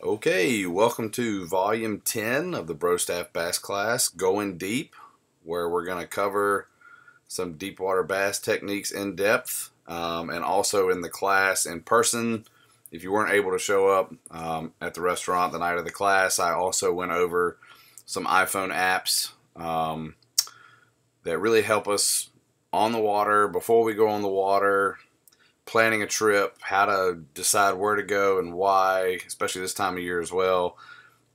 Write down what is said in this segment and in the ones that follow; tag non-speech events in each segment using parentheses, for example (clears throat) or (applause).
Okay, welcome to volume 10 of the Brostaff Bass class, Going Deep, where we're going to cover some deep water bass techniques in depth um, and also in the class in person. If you weren't able to show up um, at the restaurant the night of the class, I also went over some iPhone apps um, that really help us on the water, before we go on the water, planning a trip, how to decide where to go and why, especially this time of year as well.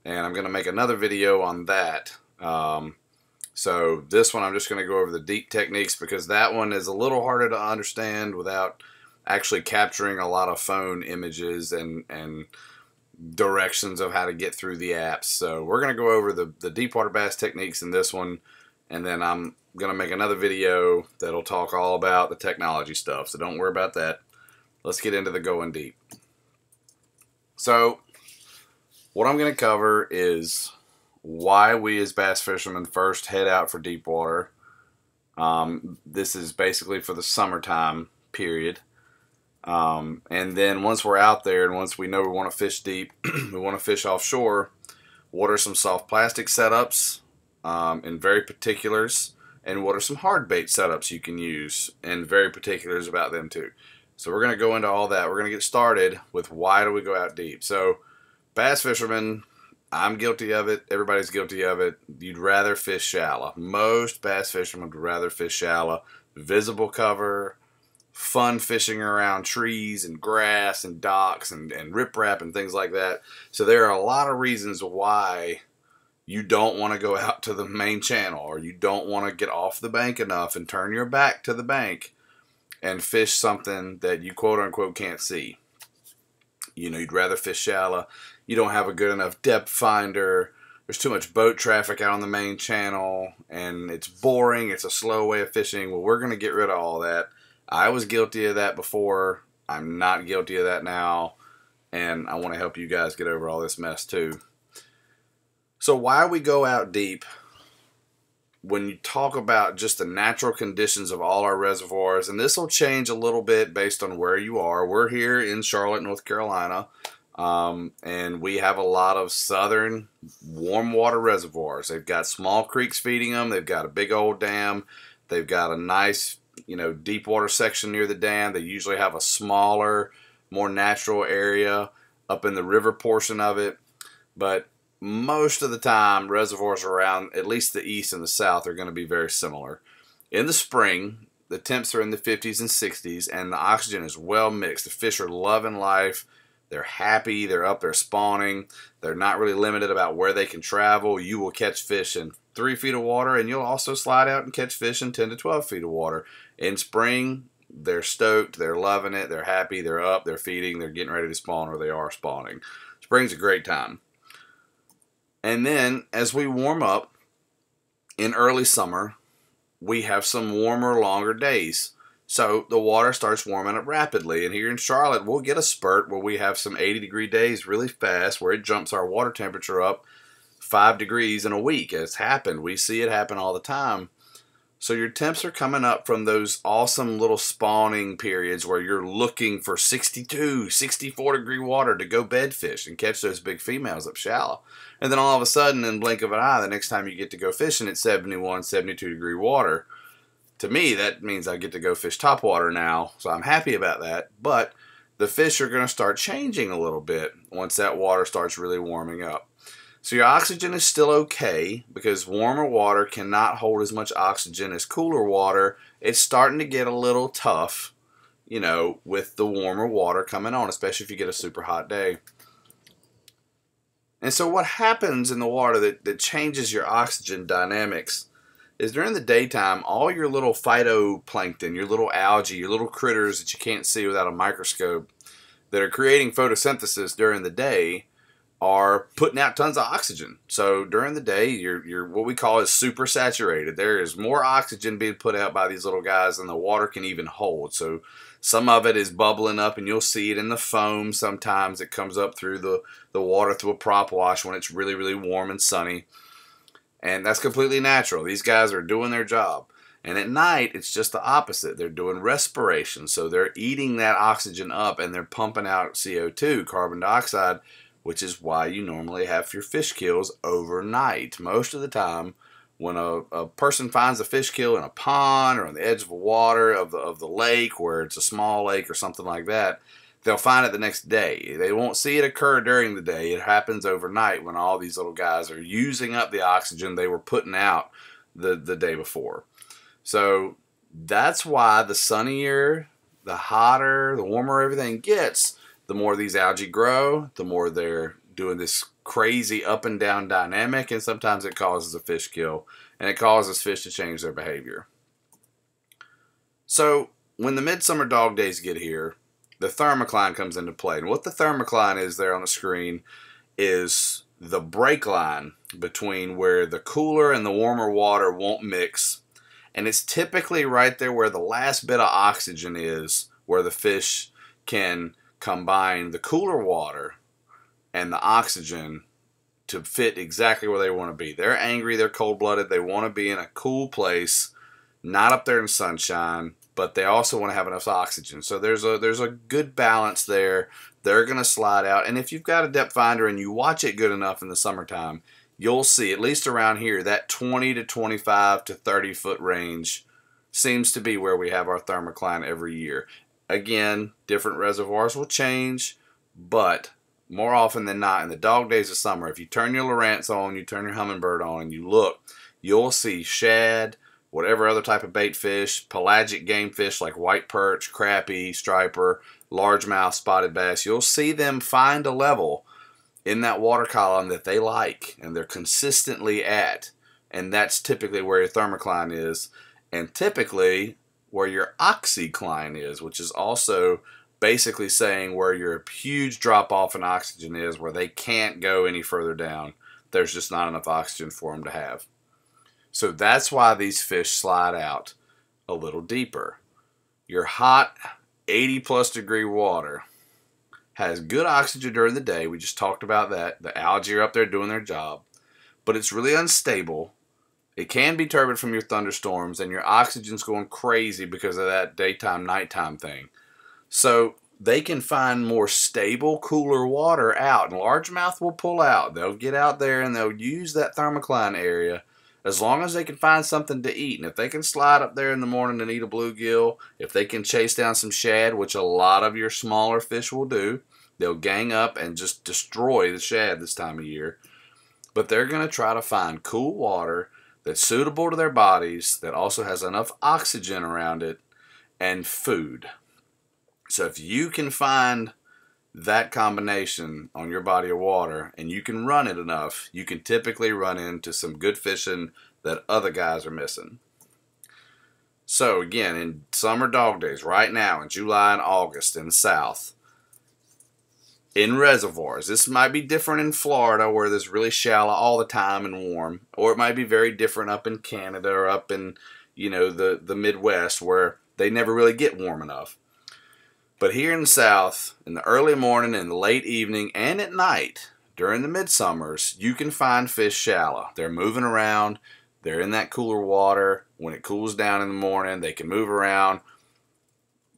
And I'm going to make another video on that. Um, so this one I'm just going to go over the deep techniques because that one is a little harder to understand without actually capturing a lot of phone images and and directions of how to get through the apps. So we're going to go over the, the deep water bass techniques in this one and then I'm going to make another video that'll talk all about the technology stuff. So don't worry about that. Let's get into the going deep. So what I'm going to cover is why we as bass fishermen first head out for deep water. Um, this is basically for the summertime period. Um, and then once we're out there and once we know we want to fish deep, (clears throat) we want to fish offshore, what are some soft plastic setups um, in very particulars? and what are some hard bait setups you can use and very particulars about them too. So we're going to go into all that. We're going to get started with why do we go out deep. So bass fishermen, I'm guilty of it. Everybody's guilty of it. You'd rather fish shallow. Most bass fishermen would rather fish shallow. Visible cover, fun fishing around trees and grass and docks and, and riprap and things like that. So there are a lot of reasons why you don't want to go out to the main channel or you don't want to get off the bank enough and turn your back to the bank and fish something that you quote unquote can't see. You know, you'd rather fish shallow. You don't have a good enough depth finder. There's too much boat traffic out on the main channel and it's boring. It's a slow way of fishing. Well, we're going to get rid of all that. I was guilty of that before. I'm not guilty of that now. And I want to help you guys get over all this mess too. So why we go out deep when you talk about just the natural conditions of all our reservoirs, and this will change a little bit based on where you are. We're here in Charlotte, North Carolina, um, and we have a lot of southern warm water reservoirs. They've got small creeks feeding them. They've got a big old dam. They've got a nice, you know, deep water section near the dam. They usually have a smaller, more natural area up in the river portion of it. But most of the time, reservoirs around at least the east and the south are going to be very similar. In the spring, the temps are in the 50s and 60s, and the oxygen is well mixed. The fish are loving life. They're happy. They're up there spawning. They're not really limited about where they can travel. You will catch fish in three feet of water, and you'll also slide out and catch fish in 10 to 12 feet of water. In spring, they're stoked. They're loving it. They're happy. They're up. They're feeding. They're getting ready to spawn, or they are spawning. Spring's a great time. And then as we warm up in early summer, we have some warmer, longer days. So the water starts warming up rapidly. And here in Charlotte, we'll get a spurt where we have some 80 degree days really fast where it jumps our water temperature up five degrees in a week. It's happened. We see it happen all the time. So your temps are coming up from those awesome little spawning periods where you're looking for 62, 64 degree water to go bedfish and catch those big females up shallow. And then all of a sudden, in blink of an eye, the next time you get to go fishing, it's 71, 72 degree water. To me, that means I get to go fish top water now, so I'm happy about that. But the fish are going to start changing a little bit once that water starts really warming up. So your oxygen is still okay because warmer water cannot hold as much oxygen as cooler water. It's starting to get a little tough, you know, with the warmer water coming on, especially if you get a super hot day. And so what happens in the water that, that changes your oxygen dynamics is during the daytime, all your little phytoplankton, your little algae, your little critters that you can't see without a microscope that are creating photosynthesis during the day are putting out tons of oxygen. So during the day, you're, you're what we call is super saturated. There is more oxygen being put out by these little guys than the water can even hold. So some of it is bubbling up, and you'll see it in the foam. Sometimes it comes up through the, the water through a prop wash when it's really, really warm and sunny. And that's completely natural. These guys are doing their job. And at night, it's just the opposite. They're doing respiration. So they're eating that oxygen up and they're pumping out CO2, carbon dioxide, which is why you normally have your fish kills overnight. Most of the time, when a, a person finds a fish kill in a pond or on the edge of the water of the, of the lake where it's a small lake or something like that, they'll find it the next day. They won't see it occur during the day. It happens overnight when all these little guys are using up the oxygen they were putting out the, the day before. So that's why the sunnier, the hotter, the warmer everything gets, the more these algae grow, the more they're doing this crazy up and down dynamic, and sometimes it causes a fish kill and it causes fish to change their behavior. So, when the midsummer dog days get here, the thermocline comes into play. And what the thermocline is there on the screen is the break line between where the cooler and the warmer water won't mix. And it's typically right there where the last bit of oxygen is, where the fish can combine the cooler water and the oxygen to fit exactly where they want to be. They're angry, they're cold blooded, they want to be in a cool place, not up there in sunshine, but they also want to have enough oxygen. So there's a there's a good balance there. They're going to slide out, and if you've got a depth finder and you watch it good enough in the summertime, you'll see at least around here that 20 to 25 to 30 foot range seems to be where we have our thermocline every year. Again, different reservoirs will change, but more often than not in the dog days of summer, if you turn your Lowrance on, you turn your Humminbird on, and you look, you'll see shad, whatever other type of bait fish, pelagic game fish like white perch, crappie, striper, largemouth, spotted bass. You'll see them find a level in that water column that they like and they're consistently at. And that's typically where your thermocline is, and typically where your oxycline is, which is also basically saying where your huge drop off in oxygen is, where they can't go any further down. There's just not enough oxygen for them to have. So that's why these fish slide out a little deeper. Your hot 80 plus degree water has good oxygen during the day. We just talked about that. The algae are up there doing their job, but it's really unstable. It can be turbid from your thunderstorms, and your oxygen's going crazy because of that daytime nighttime thing. So they can find more stable, cooler water out, and largemouth will pull out. They'll get out there and they'll use that thermocline area as long as they can find something to eat. And if they can slide up there in the morning and eat a bluegill, if they can chase down some shad, which a lot of your smaller fish will do, they'll gang up and just destroy the shad this time of year. But they're going to try to find cool water that's suitable to their bodies, that also has enough oxygen around it, and food. So if you can find that combination on your body of water and you can run it enough, you can typically run into some good fishing that other guys are missing. So again, in summer dog days, right now in July and August in the south, in reservoirs, this might be different in Florida where there's really shallow all the time and warm, or it might be very different up in Canada or up in, you know, the, the Midwest where they never really get warm enough. But here in the South, in the early morning, in the late evening, and at night, during the midsummers, you can find fish shallow. They're moving around. They're in that cooler water. When it cools down in the morning, they can move around.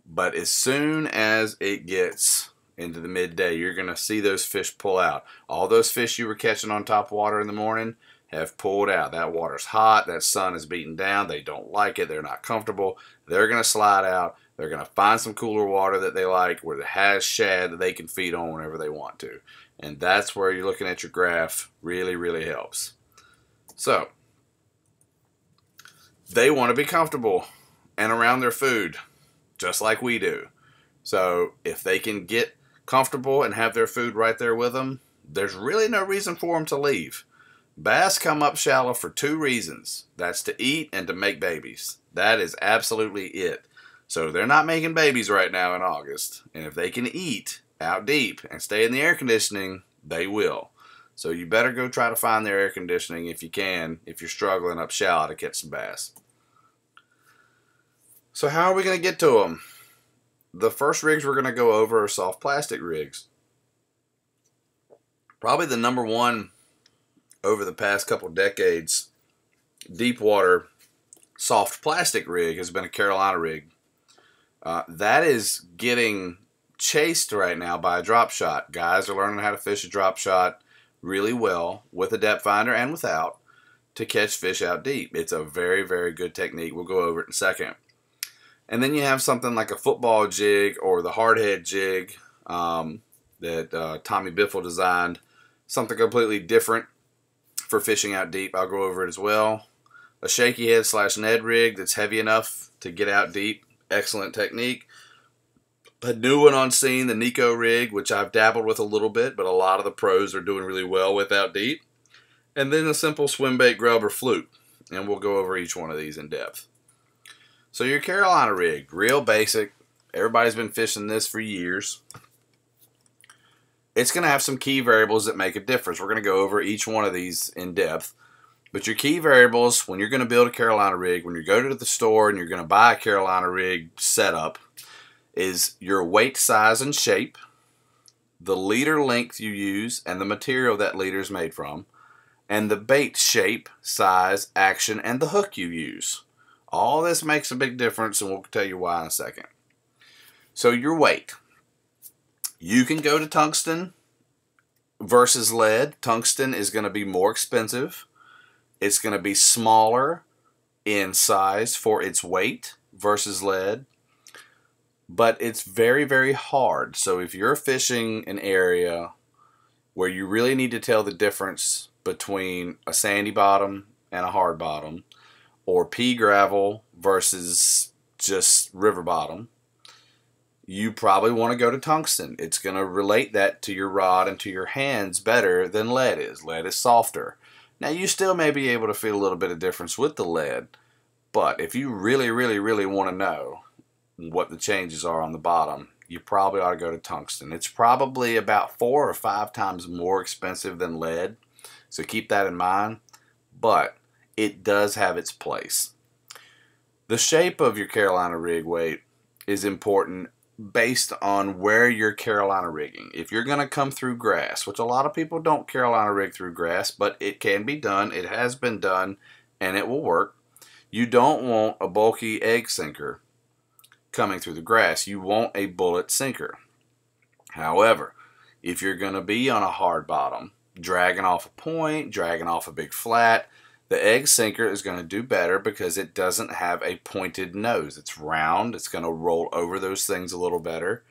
But as soon as it gets into the midday, you're going to see those fish pull out. All those fish you were catching on top water in the morning have pulled out. That water's hot. That sun is beating down. They don't like it. They're not comfortable. They're going to slide out. They're going to find some cooler water that they like where it has shad that they can feed on whenever they want to. And that's where you're looking at your graph really, really helps. So, they want to be comfortable and around their food, just like we do. So, if they can get comfortable and have their food right there with them, there's really no reason for them to leave. Bass come up shallow for two reasons that's to eat and to make babies. That is absolutely it. So they're not making babies right now in August. And if they can eat out deep and stay in the air conditioning, they will. So you better go try to find their air conditioning if you can, if you're struggling up shallow to catch some bass. So how are we going to get to them? The first rigs we're going to go over are soft plastic rigs. Probably the number one over the past couple decades deep water soft plastic rig has been a Carolina rig. Uh, that is getting chased right now by a drop shot. Guys are learning how to fish a drop shot really well with a depth finder and without to catch fish out deep. It's a very, very good technique. We'll go over it in a second. And then you have something like a football jig or the hardhead jig um, that uh, Tommy Biffle designed. Something completely different for fishing out deep. I'll go over it as well. A shaky head slash Ned rig that's heavy enough to get out deep. Excellent technique. A new one on scene, the Neko rig, which I've dabbled with a little bit, but a lot of the pros are doing really well with out deep. And then a simple swim bait grub or fluke. And we'll go over each one of these in depth. So your Carolina rig, real basic. Everybody's been fishing this for years. It's going to have some key variables that make a difference. We're going to go over each one of these in depth. But your key variables when you're going to build a Carolina rig, when you go to the store and you're going to buy a Carolina rig setup, is your weight, size, and shape, the leader length you use, and the material that leader is made from, and the bait shape, size, action, and the hook you use. All this makes a big difference, and we'll tell you why in a second. So, your weight. You can go to tungsten versus lead. Tungsten is going to be more expensive. It's going to be smaller in size for its weight versus lead. But it's very, very hard. So if you're fishing an area where you really need to tell the difference between a sandy bottom and a hard bottom, or pea gravel versus just river bottom, you probably want to go to tungsten. It's going to relate that to your rod and to your hands better than lead is. Lead is softer. Now, you still may be able to feel a little bit of difference with the lead, but if you really, really, really want to know what the changes are on the bottom, you probably ought to go to tungsten. It's probably about four or five times more expensive than lead, so keep that in mind, but it does have its place. The shape of your Carolina rig weight is important based on where you're Carolina rigging. If you're going to come through grass, which a lot of people don't Carolina rig through grass, but it can be done, it has been done, and it will work. You don't want a bulky egg sinker coming through the grass. You want a bullet sinker. However, if you're going to be on a hard bottom, dragging off a point, dragging off a big flat, the egg sinker is going to do better because it doesn't have a pointed nose. It's round. It's going to roll over those things a little better.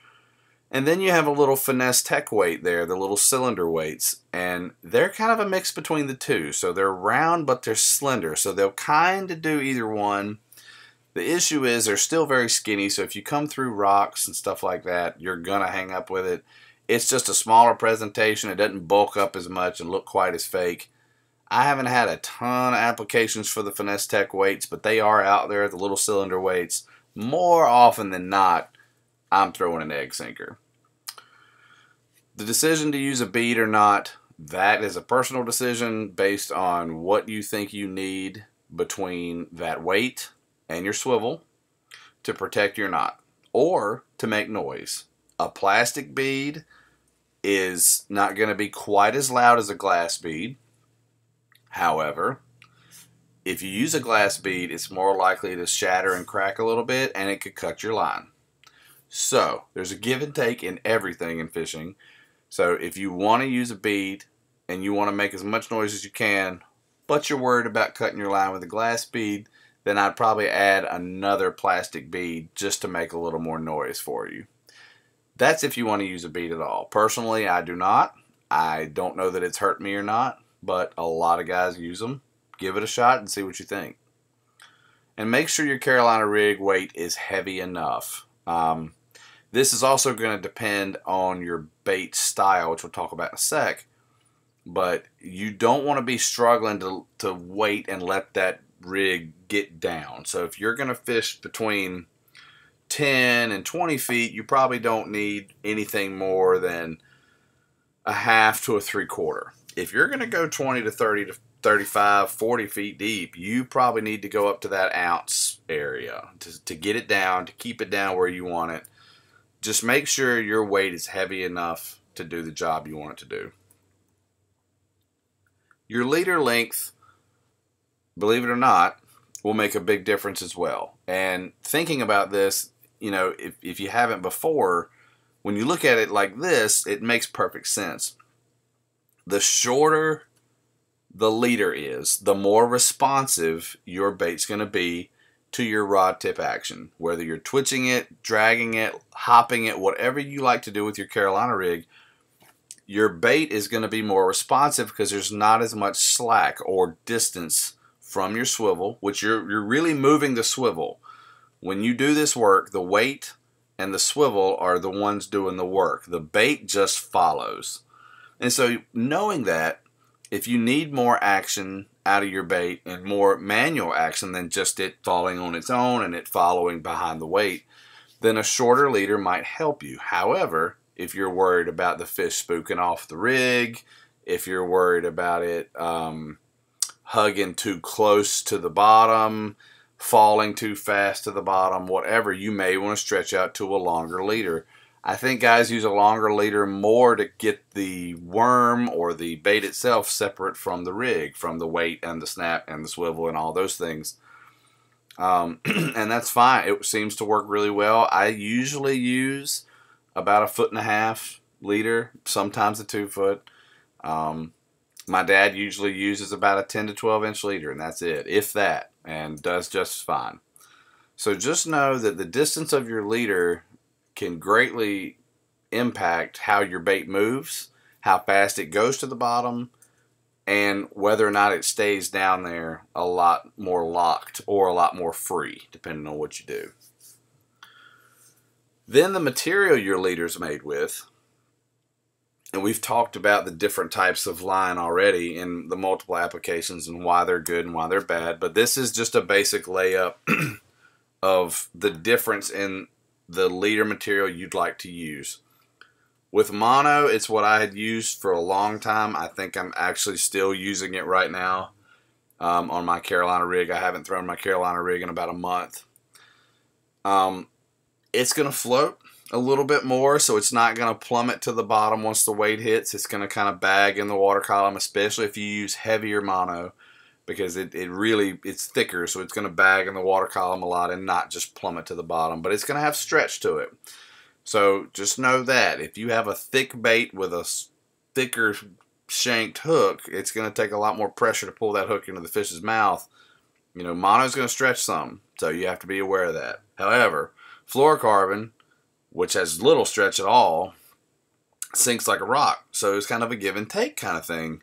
And then you have a little finesse tech weight there, the little cylinder weights, and they're kind of a mix between the two. So they're round, but they're slender. So they'll kind of do either one. The issue is they're still very skinny. So if you come through rocks and stuff like that, you're going to hang up with it. It's just a smaller presentation. It doesn't bulk up as much and look quite as fake. I haven't had a ton of applications for the Finesse Tech weights, but they are out there, the little cylinder weights. More often than not, I'm throwing an egg sinker. The decision to use a bead or not, that is a personal decision based on what you think you need between that weight and your swivel to protect your knot or to make noise. A plastic bead is not going to be quite as loud as a glass bead However, if you use a glass bead, it's more likely to shatter and crack a little bit and it could cut your line. So, there's a give and take in everything in fishing. So, if you want to use a bead and you want to make as much noise as you can, but you're worried about cutting your line with a glass bead, then I'd probably add another plastic bead just to make a little more noise for you. That's if you want to use a bead at all. Personally, I do not. I don't know that it's hurt me or not but a lot of guys use them. Give it a shot and see what you think. And make sure your Carolina rig weight is heavy enough. Um, this is also going to depend on your bait style, which we'll talk about in a sec. But you don't want to be struggling to, to wait and let that rig get down. So if you're going to fish between 10 and 20 feet, you probably don't need anything more than a half to a three quarter if you're going to go 20 to 30 to 35, 40 feet deep, you probably need to go up to that ounce area to, to get it down, to keep it down where you want it. Just make sure your weight is heavy enough to do the job you want it to do. Your leader length, believe it or not, will make a big difference as well. And thinking about this, you know, if, if you haven't before, when you look at it like this, it makes perfect sense. The shorter the leader is, the more responsive your bait's going to be to your rod tip action. Whether you're twitching it, dragging it, hopping it, whatever you like to do with your Carolina rig, your bait is going to be more responsive because there's not as much slack or distance from your swivel, which you're, you're really moving the swivel. When you do this work, the weight and the swivel are the ones doing the work. The bait just follows. And so, knowing that, if you need more action out of your bait and more manual action than just it falling on its own and it following behind the weight, then a shorter leader might help you. However, if you're worried about the fish spooking off the rig, if you're worried about it um, hugging too close to the bottom, falling too fast to the bottom, whatever, you may want to stretch out to a longer leader. I think guys use a longer leader more to get the worm or the bait itself separate from the rig, from the weight and the snap and the swivel and all those things. Um, (clears throat) and that's fine. It seems to work really well. I usually use about a foot and a half leader, sometimes a two foot. Um, my dad usually uses about a 10 to 12 inch leader, and that's it, if that, and does just fine. So just know that the distance of your leader can greatly impact how your bait moves, how fast it goes to the bottom, and whether or not it stays down there a lot more locked or a lot more free, depending on what you do. Then the material your leader's made with, and we've talked about the different types of line already in the multiple applications and why they're good and why they're bad, but this is just a basic layup (clears throat) of the difference in the leader material you'd like to use. With mono, it's what I had used for a long time. I think I'm actually still using it right now um, on my Carolina rig. I haven't thrown my Carolina rig in about a month. Um, it's going to float a little bit more, so it's not going to plummet to the bottom once the weight hits. It's going to kind of bag in the water column, especially if you use heavier mono because it, it really it's thicker so it's going to bag in the water column a lot and not just plummet to the bottom but it's going to have stretch to it. So just know that if you have a thick bait with a thicker shanked hook it's going to take a lot more pressure to pull that hook into the fish's mouth. You know mono is going to stretch some so you have to be aware of that. However fluorocarbon which has little stretch at all sinks like a rock so it's kind of a give and take kind of thing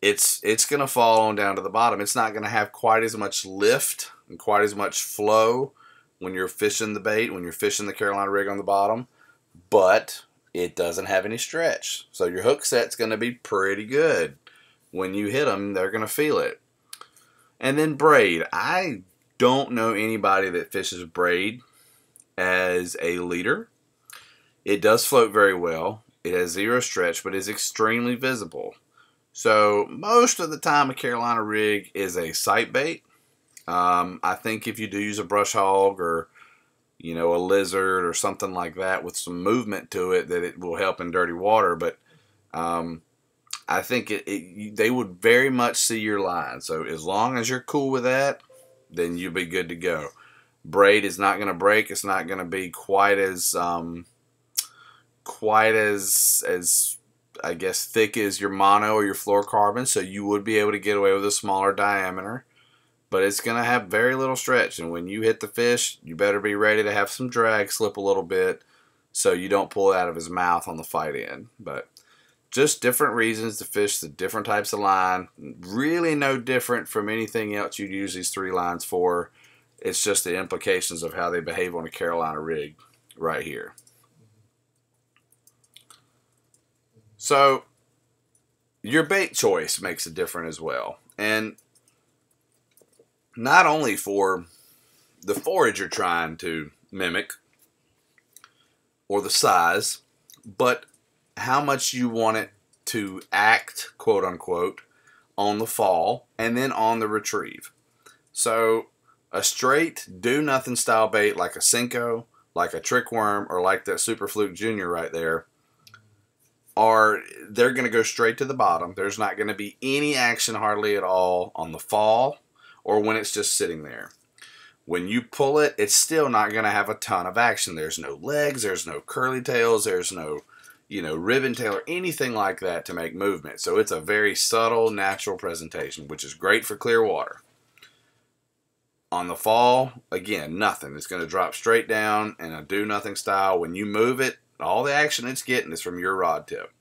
it's it's going to fall on down to the bottom. It's not going to have quite as much lift and quite as much flow when you're fishing the bait, when you're fishing the Carolina rig on the bottom, but it doesn't have any stretch. So your hook set's going to be pretty good. When you hit them, they're going to feel it. And then braid. I don't know anybody that fishes braid as a leader. It does float very well. It has zero stretch, but is extremely visible. So most of the time, a Carolina rig is a sight bait. Um, I think if you do use a brush hog or you know a lizard or something like that with some movement to it, that it will help in dirty water. But um, I think it, it, they would very much see your line. So as long as you're cool with that, then you'll be good to go. Braid is not going to break. It's not going to be quite as um, quite as as I guess, thick is your mono or your fluorocarbon, so you would be able to get away with a smaller diameter. But it's going to have very little stretch, and when you hit the fish, you better be ready to have some drag slip a little bit so you don't pull it out of his mouth on the fight end. But just different reasons to fish the different types of line. Really no different from anything else you'd use these three lines for. It's just the implications of how they behave on a Carolina rig right here. So your bait choice makes a difference as well. And not only for the forage you're trying to mimic or the size, but how much you want it to act, quote unquote, on the fall and then on the retrieve. So a straight do nothing style bait like a Senko, like a trick worm, or like that Super Fluke Junior right there are they're going to go straight to the bottom. There's not going to be any action hardly at all on the fall or when it's just sitting there. when you pull it, it's still not going to have a ton of action. There's no legs, there's no curly tails, there's no, you know, ribbon tail or anything like that to make movement. So it's a very subtle, natural presentation, which is great for clear water. On the fall, again, nothing. It's going to drop straight down in a do nothing style. When you move it, all the action it's getting is from your rod tip.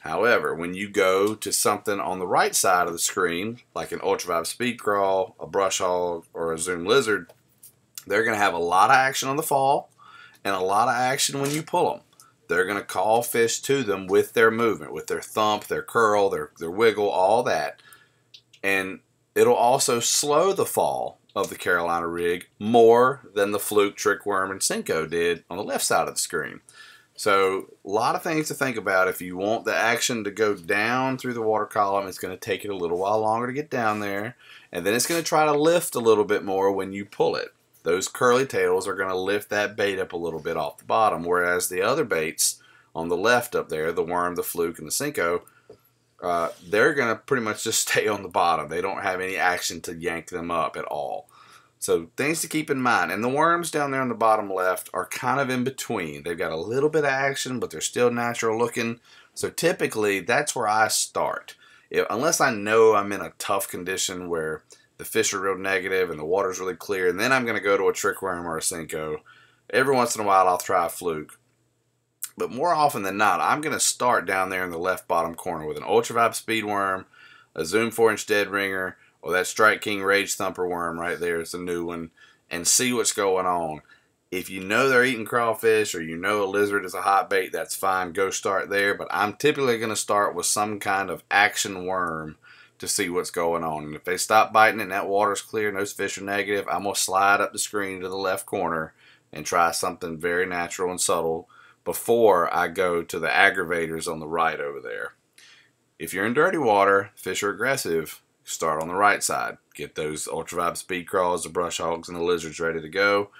However, when you go to something on the right side of the screen, like an ultravibe speed crawl, a brush hog, or a zoom lizard, they're going to have a lot of action on the fall and a lot of action when you pull them. They're going to call fish to them with their movement, with their thump, their curl, their, their wiggle, all that. And it'll also slow the fall of the Carolina rig more than the fluke, trick worm, and Senko did on the left side of the screen. So a lot of things to think about. If you want the action to go down through the water column, it's going to take it a little while longer to get down there. And then it's going to try to lift a little bit more when you pull it. Those curly tails are going to lift that bait up a little bit off the bottom. Whereas the other baits on the left up there, the worm, the fluke, and the Senko, uh, they're going to pretty much just (laughs) stay on the bottom. They don't have any action to yank them up at all. So things to keep in mind. And the worms down there on the bottom left are kind of in between. They've got a little bit of action, but they're still natural looking. So typically that's where I start. If, unless I know I'm in a tough condition where the fish are real negative and the water's really clear, and then I'm going to go to a trick worm or a Senko. Every once in a while I'll try a fluke. But more often than not, I'm going to start down there in the left bottom corner with an Ultra Vibe Speed Worm, a Zoom 4 inch Dead Ringer, or that Strike King Rage Thumper worm right there is a new one, and see what's going on. If you know they're eating crawfish or you know a lizard is a hot bait, that's fine. Go start there. But I'm typically going to start with some kind of action worm to see what's going on. And if they stop biting and that water's clear and those fish are negative, I'm going to slide up the screen to the left corner and try something very natural and subtle before I go to the aggravators on the right over there. If you're in dirty water, fish are aggressive, start on the right side. Get those ultravibe speed crawls, the brush hogs, and the lizards ready to go,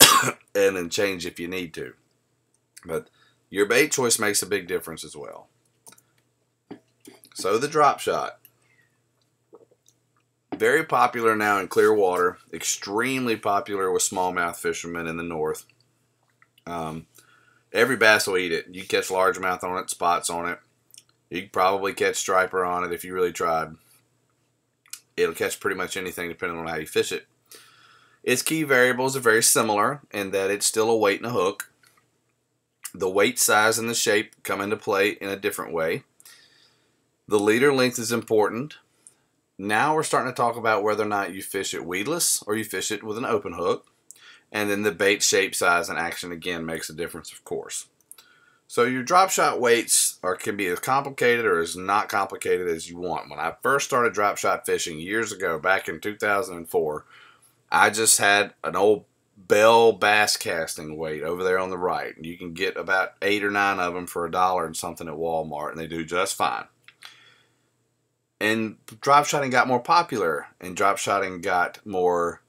(coughs) and then change if you need to. But your bait choice makes a big difference as well. So the drop shot. Very popular now in clear water, extremely popular with smallmouth fishermen in the north. Um, every bass will eat it. You catch largemouth on it, spots on it. You probably catch striper on it if you really tried it'll catch pretty much anything depending on how you fish it. Its key variables are very similar in that it's still a weight and a hook. The weight, size, and the shape come into play in a different way. The leader length is important. Now we're starting to talk about whether or not you fish it weedless or you fish it with an open hook. And then the bait shape, size, and action again makes a difference, of course. So your drop shot weights are can be as complicated or as not complicated as you want. When I first started drop shot fishing years ago, back in 2004, I just had an old Bell bass casting weight over there on the right. You can get about eight or nine of them for a dollar and something at Walmart, and they do just fine. And drop shotting got more popular, and drop shotting got more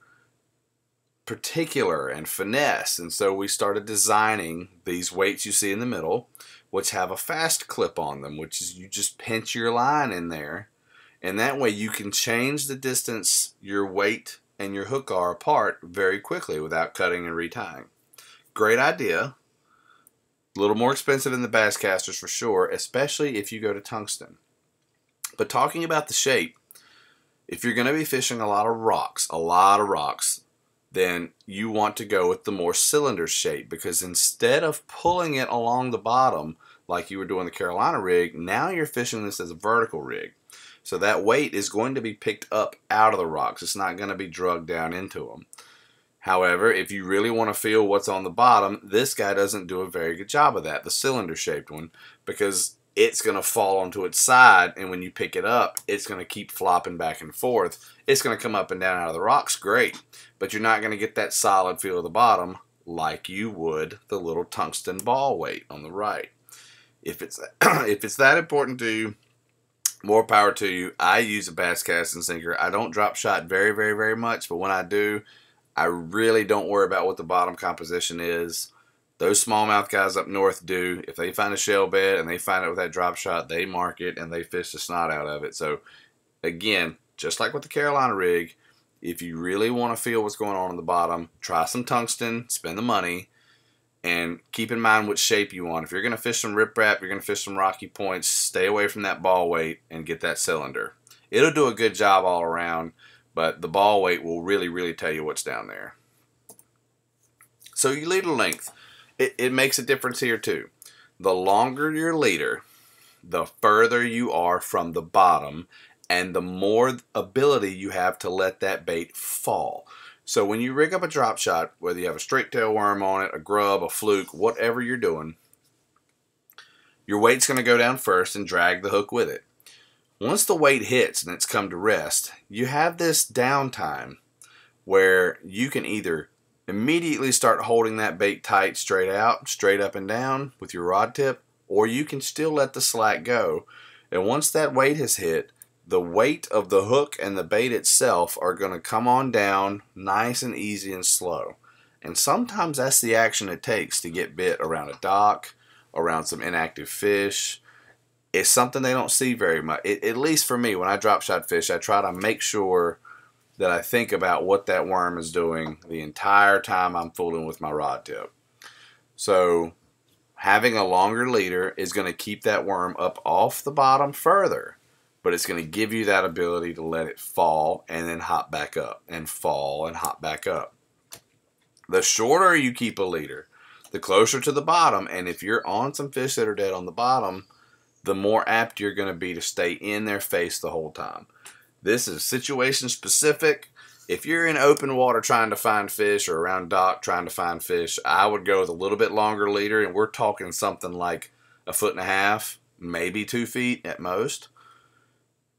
particular and finesse. And so we started designing these weights you see in the middle, which have a fast clip on them, which is you just pinch your line in there. And that way you can change the distance your weight and your hook are apart very quickly without cutting and retying. Great idea. A little more expensive than the bass casters for sure, especially if you go to tungsten. But talking about the shape, if you're going to be fishing a lot of rocks, a lot of rocks, then you want to go with the more cylinder shape because instead of pulling it along the bottom like you were doing the Carolina rig, now you're fishing this as a vertical rig. So that weight is going to be picked up out of the rocks. It's not going to be drugged down into them. However, if you really want to feel what's on the bottom, this guy doesn't do a very good job of that, the cylinder shaped one, because it's going to fall onto its side, and when you pick it up, it's going to keep flopping back and forth. It's going to come up and down out of the rocks, great, but you're not going to get that solid feel of the bottom like you would the little tungsten ball weight on the right. If it's (clears throat) if it's that important to you, more power to you. I use a bass casting sinker. I don't drop shot very, very, very much, but when I do, I really don't worry about what the bottom composition is. Those smallmouth guys up north do. If they find a shell bed and they find it with that drop shot, they mark it and they fish the snot out of it. So, again, just like with the Carolina rig, if you really want to feel what's going on in the bottom, try some tungsten, spend the money, and keep in mind which shape you want. If you're going to fish some riprap, you're going to fish some rocky points, stay away from that ball weight and get that cylinder. It'll do a good job all around, but the ball weight will really, really tell you what's down there. So your leader length, it, it makes a difference here too. The longer your leader, the further you are from the bottom and the more ability you have to let that bait fall. So when you rig up a drop shot, whether you have a straight tail worm on it, a grub, a fluke, whatever you're doing, your weight's going to go down first and drag the hook with it. Once the weight hits and it's come to rest, you have this downtime where you can either immediately start holding that bait tight straight out, straight up and down with your rod tip, or you can still let the slack go. And once that weight has hit, the weight of the hook and the bait itself are going to come on down nice and easy and slow. And sometimes that's the action it takes to get bit around a dock, around some inactive fish. It's something they don't see very much. It, at least for me, when I drop shot fish, I try to make sure that I think about what that worm is doing the entire time I'm fooling with my rod tip. So having a longer leader is going to keep that worm up off the bottom further but it's going to give you that ability to let it fall and then hop back up and fall and hop back up. The shorter you keep a leader, the closer to the bottom, and if you're on some fish that are dead on the bottom, the more apt you're going to be to stay in their face the whole time. This is situation specific. If you're in open water trying to find fish or around dock trying to find fish, I would go with a little bit longer leader, and we're talking something like a foot and a half, maybe two feet at most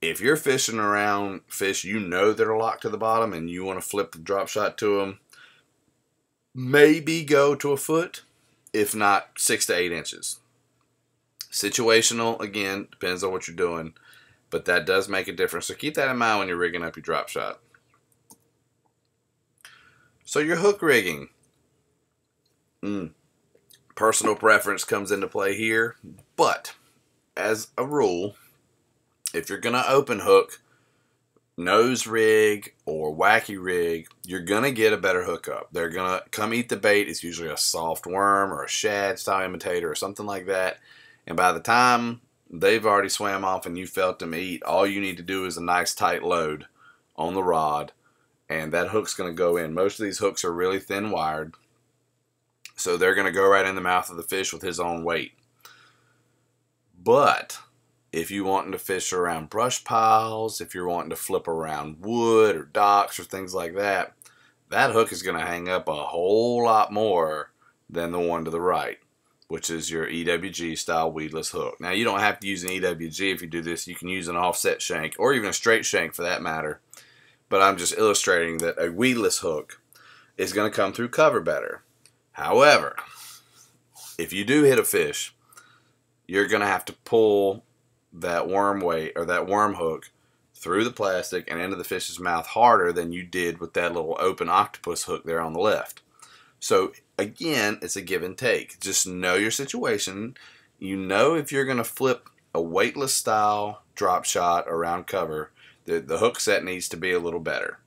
if you're fishing around fish you know that are locked to the bottom and you want to flip the drop shot to them, maybe go to a foot, if not six to eight inches. Situational, again, depends on what you're doing, but that does make a difference. So keep that in mind when you're rigging up your drop shot. So your hook rigging. Mm. Personal preference comes into play here, but as a rule, if you're going to open hook, nose rig or wacky rig, you're going to get a better hookup. They're going to come eat the bait. It's usually a soft worm or a shad style imitator or something like that. And by the time they've already swam off and you felt them eat, all you need to do is a nice tight load on the rod and that hook's going to go in. Most of these hooks are really thin wired. So they're going to go right in the mouth of the fish with his own weight. But if you're wanting to fish around brush piles, if you're wanting to flip around wood or docks or things like that, that hook is going to hang up a whole lot more than the one to the right, which is your EWG style weedless hook. Now, you don't have to use an EWG if you do this. You can use an offset shank or even a straight shank for that matter. But I'm just illustrating that a weedless hook is going to come through cover better. However, if you do hit a fish, you're going to have to pull that worm weight or that worm hook through the plastic and into the fish's mouth harder than you did with that little open octopus hook there on the left. So again, it's a give and take. Just know your situation. You know if you're going to flip a weightless style drop shot around cover, the, the hook set needs to be a little better.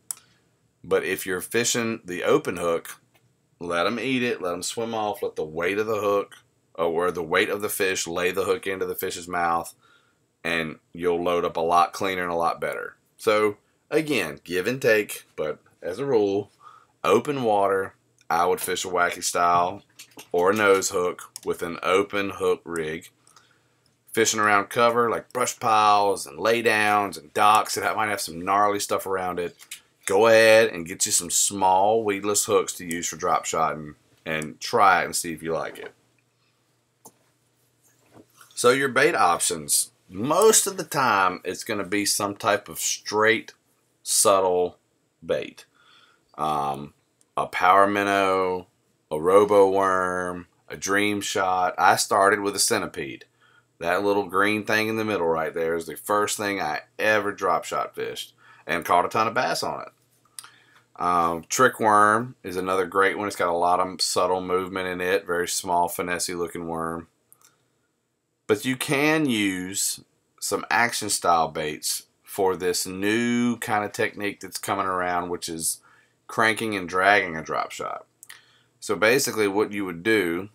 But if you're fishing the open hook, let them eat it, let them swim off, let the weight of the hook or the weight of the fish lay the hook into the fish's mouth and you'll load up a lot cleaner and a lot better. So again, give and take, but as a rule, open water, I would fish a wacky style or a nose hook with an open hook rig. Fishing around cover like brush piles and laydowns and docks that might have some gnarly stuff around it. Go ahead and get you some small weedless hooks to use for drop shotting and try it and see if you like it. So your bait options most of the time it's going to be some type of straight, subtle bait. Um, a power minnow, a robo worm, a dream shot. I started with a centipede. That little green thing in the middle right there is the first thing I ever drop shot fished and caught a ton of bass on it. Um, trick worm is another great one. It's got a lot of subtle movement in it. Very small, finessey looking worm. But you can use some action style baits for this new kind of technique that's coming around, which is cranking and dragging a drop shot. So basically, what you would do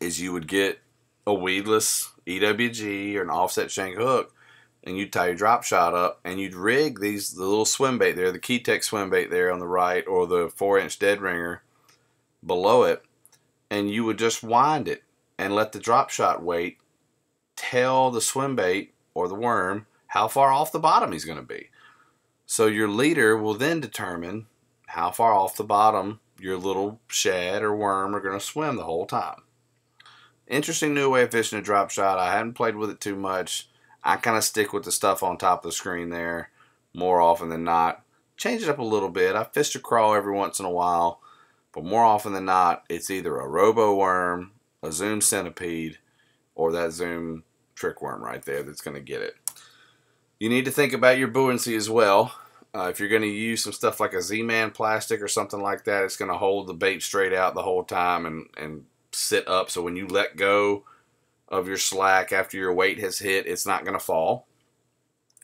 is you would get a weedless EWG or an offset shank hook, and you'd tie your drop shot up, and you'd rig these the little swim bait there, the Keitech swim bait there on the right, or the four inch dead ringer below it, and you would just wind it and let the drop shot weight tell the swim bait or the worm how far off the bottom he's going to be. So your leader will then determine how far off the bottom your little shad or worm are going to swim the whole time. Interesting new way of fishing a drop shot. I haven't played with it too much. I kind of stick with the stuff on top of the screen there more often than not. Change it up a little bit. I fished a crawl every once in a while, but more often than not, it's either a robo worm, a zoom centipede, or that zoom trick worm right there that's going to get it. You need to think about your buoyancy as well. Uh, if you're going to use some stuff like a Z-Man plastic or something like that, it's going to hold the bait straight out the whole time and, and sit up. So when you let go of your slack after your weight has hit, it's not going to fall.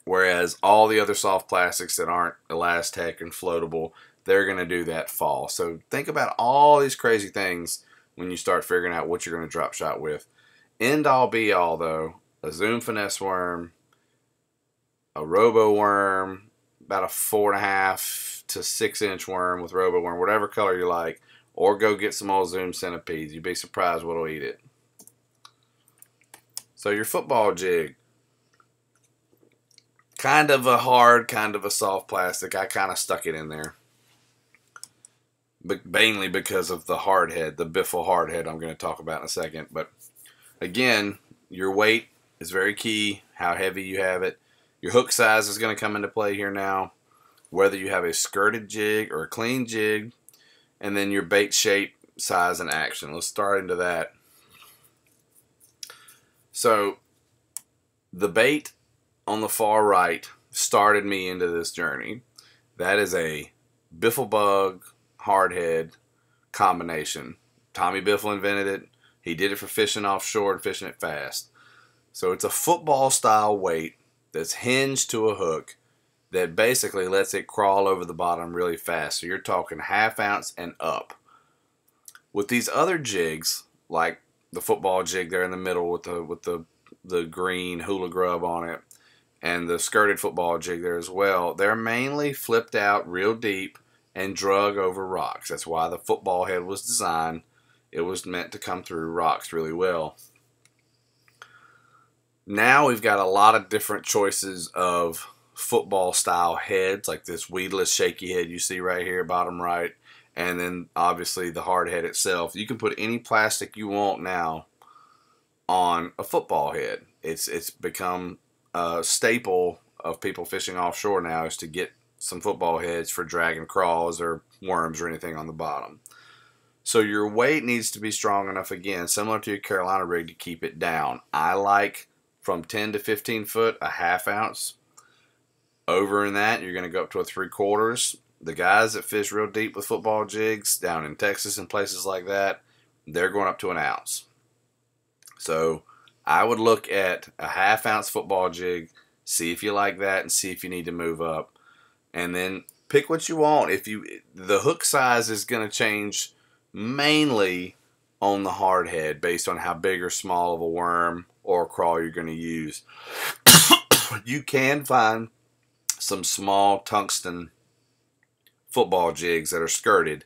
Whereas all the other soft plastics that aren't ElaZtech and floatable, they're going to do that fall. So think about all these crazy things when you start figuring out what you're going to drop shot with. End all be all though, a Zoom Finesse worm, a Robo worm, about a four and a half to six inch worm with Robo worm, whatever color you like, or go get some old Zoom centipedes. You'd be surprised what'll eat it. So your football jig, kind of a hard, kind of a soft plastic. I kind of stuck it in there. But mainly because of the hard head, the Biffle hard head I'm going to talk about in a second. But again, your weight is very key, how heavy you have it. Your hook size is going to come into play here now. Whether you have a skirted jig or a clean jig, and then your bait shape, size, and action. Let's start into that. So the bait on the far right started me into this journey. That is a Biffle Bug hardhead combination. Tommy Biffle invented it. He did it for fishing offshore and fishing it fast. So it's a football style weight that's hinged to a hook that basically lets it crawl over the bottom really fast. So you're talking half ounce and up. With these other jigs, like the football jig there in the middle with the with the the green hula grub on it and the skirted football jig there as well. They're mainly flipped out real deep and drug over rocks. That's why the football head was designed. It was meant to come through rocks really well. Now we've got a lot of different choices of football style heads, like this weedless shaky head you see right here, bottom right and then obviously the hard head itself. You can put any plastic you want now on a football head. It's it's become a staple of people fishing offshore now is to get some football heads for dragging crawls or worms or anything on the bottom. So your weight needs to be strong enough again, similar to your Carolina rig to keep it down. I like from 10 to 15 foot, a half ounce. Over in that, you're going to go up to a three quarters the guys that fish real deep with football jigs down in Texas and places like that, they're going up to an ounce. So I would look at a half ounce football jig, see if you like that, and see if you need to move up, and then pick what you want. If you the hook size is going to change mainly on the hard head based on how big or small of a worm or crawl you're going to use. (coughs) you can find some small tungsten football jigs that are skirted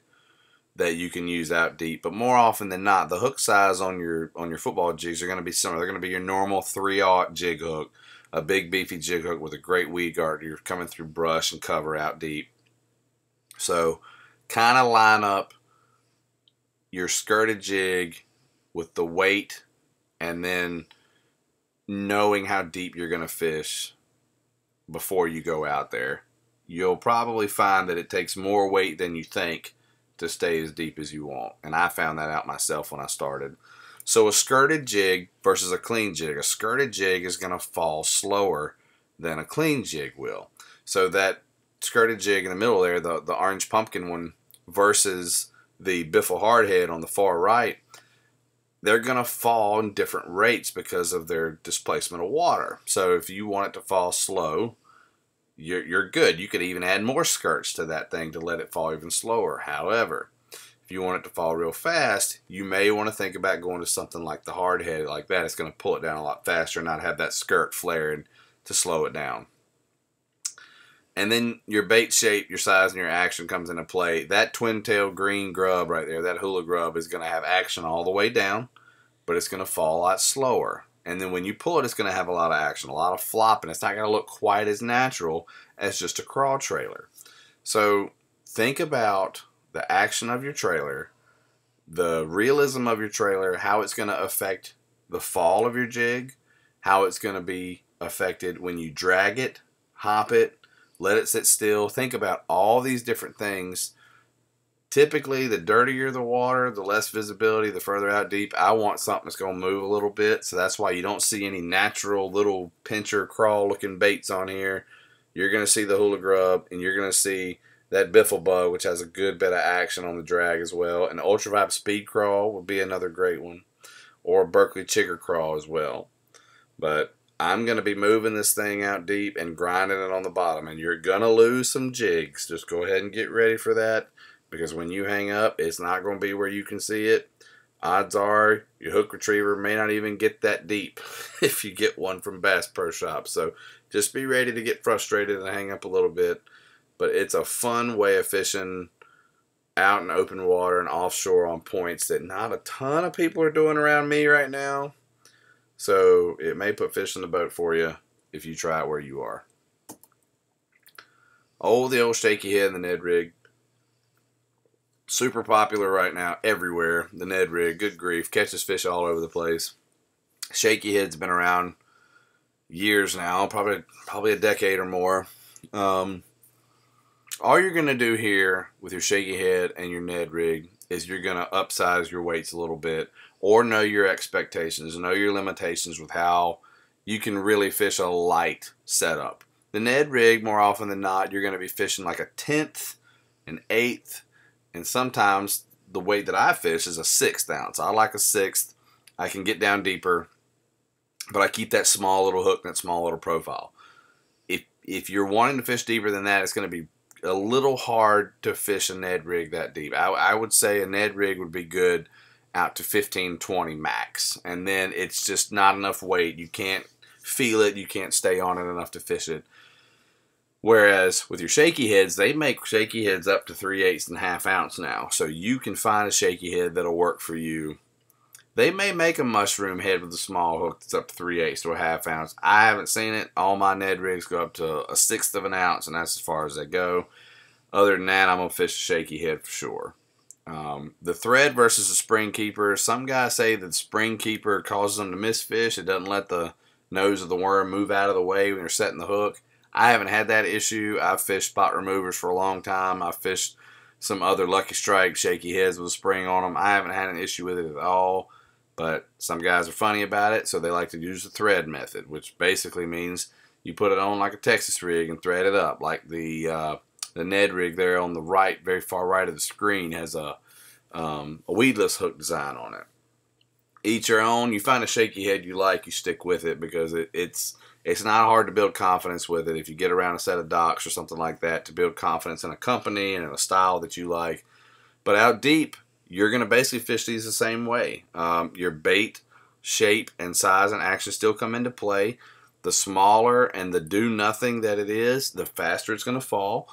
that you can use out deep. But more often than not, the hook size on your on your football jigs are going to be similar. They're going to be your normal three aught jig hook, a big beefy jig hook with a great weed guard. You're coming through brush and cover out deep. So, kind of line up your skirted jig with the weight, and then knowing how deep you're going to fish before you go out there you'll probably find that it takes more weight than you think to stay as deep as you want. And I found that out myself when I started. So a skirted jig versus a clean jig. A skirted jig is going to fall slower than a clean jig will. So that skirted jig in the middle there, the, the orange pumpkin one versus the Biffle hardhead on the far right, they're going to fall in different rates because of their displacement of water. So if you want it to fall slow, you're, you're good. You could even add more skirts to that thing to let it fall even slower. However, if you want it to fall real fast, you may want to think about going to something like the hard head like that. It's going to pull it down a lot faster and not have that skirt flaring to slow it down. And then your bait shape, your size, and your action comes into play. That twin tail green grub right there, that hula grub, is going to have action all the way down, but it's going to fall a lot slower. And then when you pull it, it's going to have a lot of action, a lot of flopping. It's not going to look quite as natural as just a crawl trailer. So think about the action of your trailer, the realism of your trailer, how it's going to affect the fall of your jig, how it's going to be affected when you drag it, hop it, let it sit still. Think about all these different things. Typically, the dirtier the water, the less visibility, the further out deep. I want something that's going to move a little bit, so that's why you don't see any natural little pincher crawl looking baits on here. You're going to see the hula grub, and you're going to see that biffle bug, which has a good bit of action on the drag as well. An ultra vibe speed crawl would be another great one, or Berkley chigger crawl as well. But I'm going to be moving this thing out deep and grinding it on the bottom. And you're going to lose some jigs. Just go ahead and get ready for that. Because when you hang up, it's not going to be where you can see it. Odds are your hook retriever may not even get that deep (laughs) if you get one from Bass Pro Shop. So just be ready to get frustrated and hang up a little bit. But it's a fun way of fishing out in open water and offshore on points that not a ton of people are doing around me right now. So it may put fish in the boat for you if you try it where you are. Oh, the old shaky head and the Ned rig. Super popular right now everywhere. The Ned rig, good grief, catches fish all over the place. Shaky head's been around years now, probably probably a decade or more. Um, all you're going to do here with your shaky head and your Ned rig is you're going to upsize your weights a little bit or know your expectations, know your limitations with how you can really fish a light setup. The Ned rig, more often than not, you're going to be fishing like a tenth, an eighth, and sometimes the weight that I fish is a sixth ounce. I like a sixth. I can get down deeper, but I keep that small little hook, that small little profile. If if you're wanting to fish deeper than that, it's going to be a little hard to fish a Ned rig that deep. I, I would say a Ned rig would be good out to 15, 20 max. And then it's just not enough weight. You can't feel it. You can't stay on it enough to fish it. Whereas with your shaky heads, they make shaky heads up to 3 eighths and a half ounce now. So you can find a shaky head that'll work for you. They may make a mushroom head with a small hook that's up to 3 eighths to a half ounce. I haven't seen it. All my Ned rigs go up to a sixth of an ounce, and that's as far as they go. Other than that, I'm going to fish a shaky head for sure. Um, the thread versus the spring keeper. Some guys say that the spring keeper causes them to miss fish. It doesn't let the nose of the worm move out of the way when you're setting the hook. I haven't had that issue. I've fished spot removers for a long time. I've fished some other Lucky Strike shaky heads with a spring on them. I haven't had an issue with it at all. But some guys are funny about it, so they like to use the thread method, which basically means you put it on like a Texas rig and thread it up, like the uh, the Ned rig there on the right, very far right of the screen, has a, um, a weedless hook design on it. Each your own. You find a shaky head you like, you stick with it because it, it's it's not hard to build confidence with it. If you get around a set of docks or something like that, to build confidence in a company and in a style that you like. But out deep, you're going to basically fish these the same way. Um, your bait, shape, and size and action still come into play. The smaller and the do nothing that it is, the faster it's going to fall.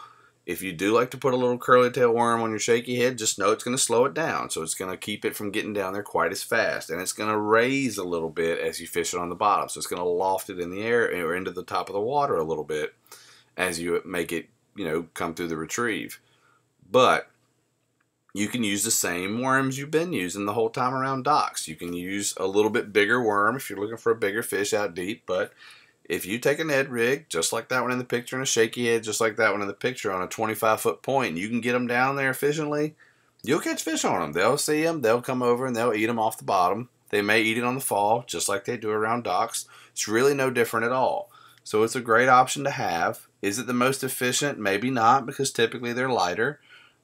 If you do like to put a little curly tail worm on your shaky head, just know it's going to slow it down. So it's going to keep it from getting down there quite as fast. And it's going to raise a little bit as you fish it on the bottom. So it's going to loft it in the air or into the top of the water a little bit as you make it, you know, come through the retrieve. But you can use the same worms you've been using the whole time around docks. You can use a little bit bigger worm if you're looking for a bigger fish out deep, but if you take a Ned rig, just like that one in the picture, and a shaky head, just like that one in the picture, on a 25 foot point, and you can get them down there efficiently, you'll catch fish on them. They'll see them, they'll come over, and they'll eat them off the bottom. They may eat it on the fall, just like they do around docks. It's really no different at all. So it's a great option to have. Is it the most efficient? Maybe not, because typically they're lighter.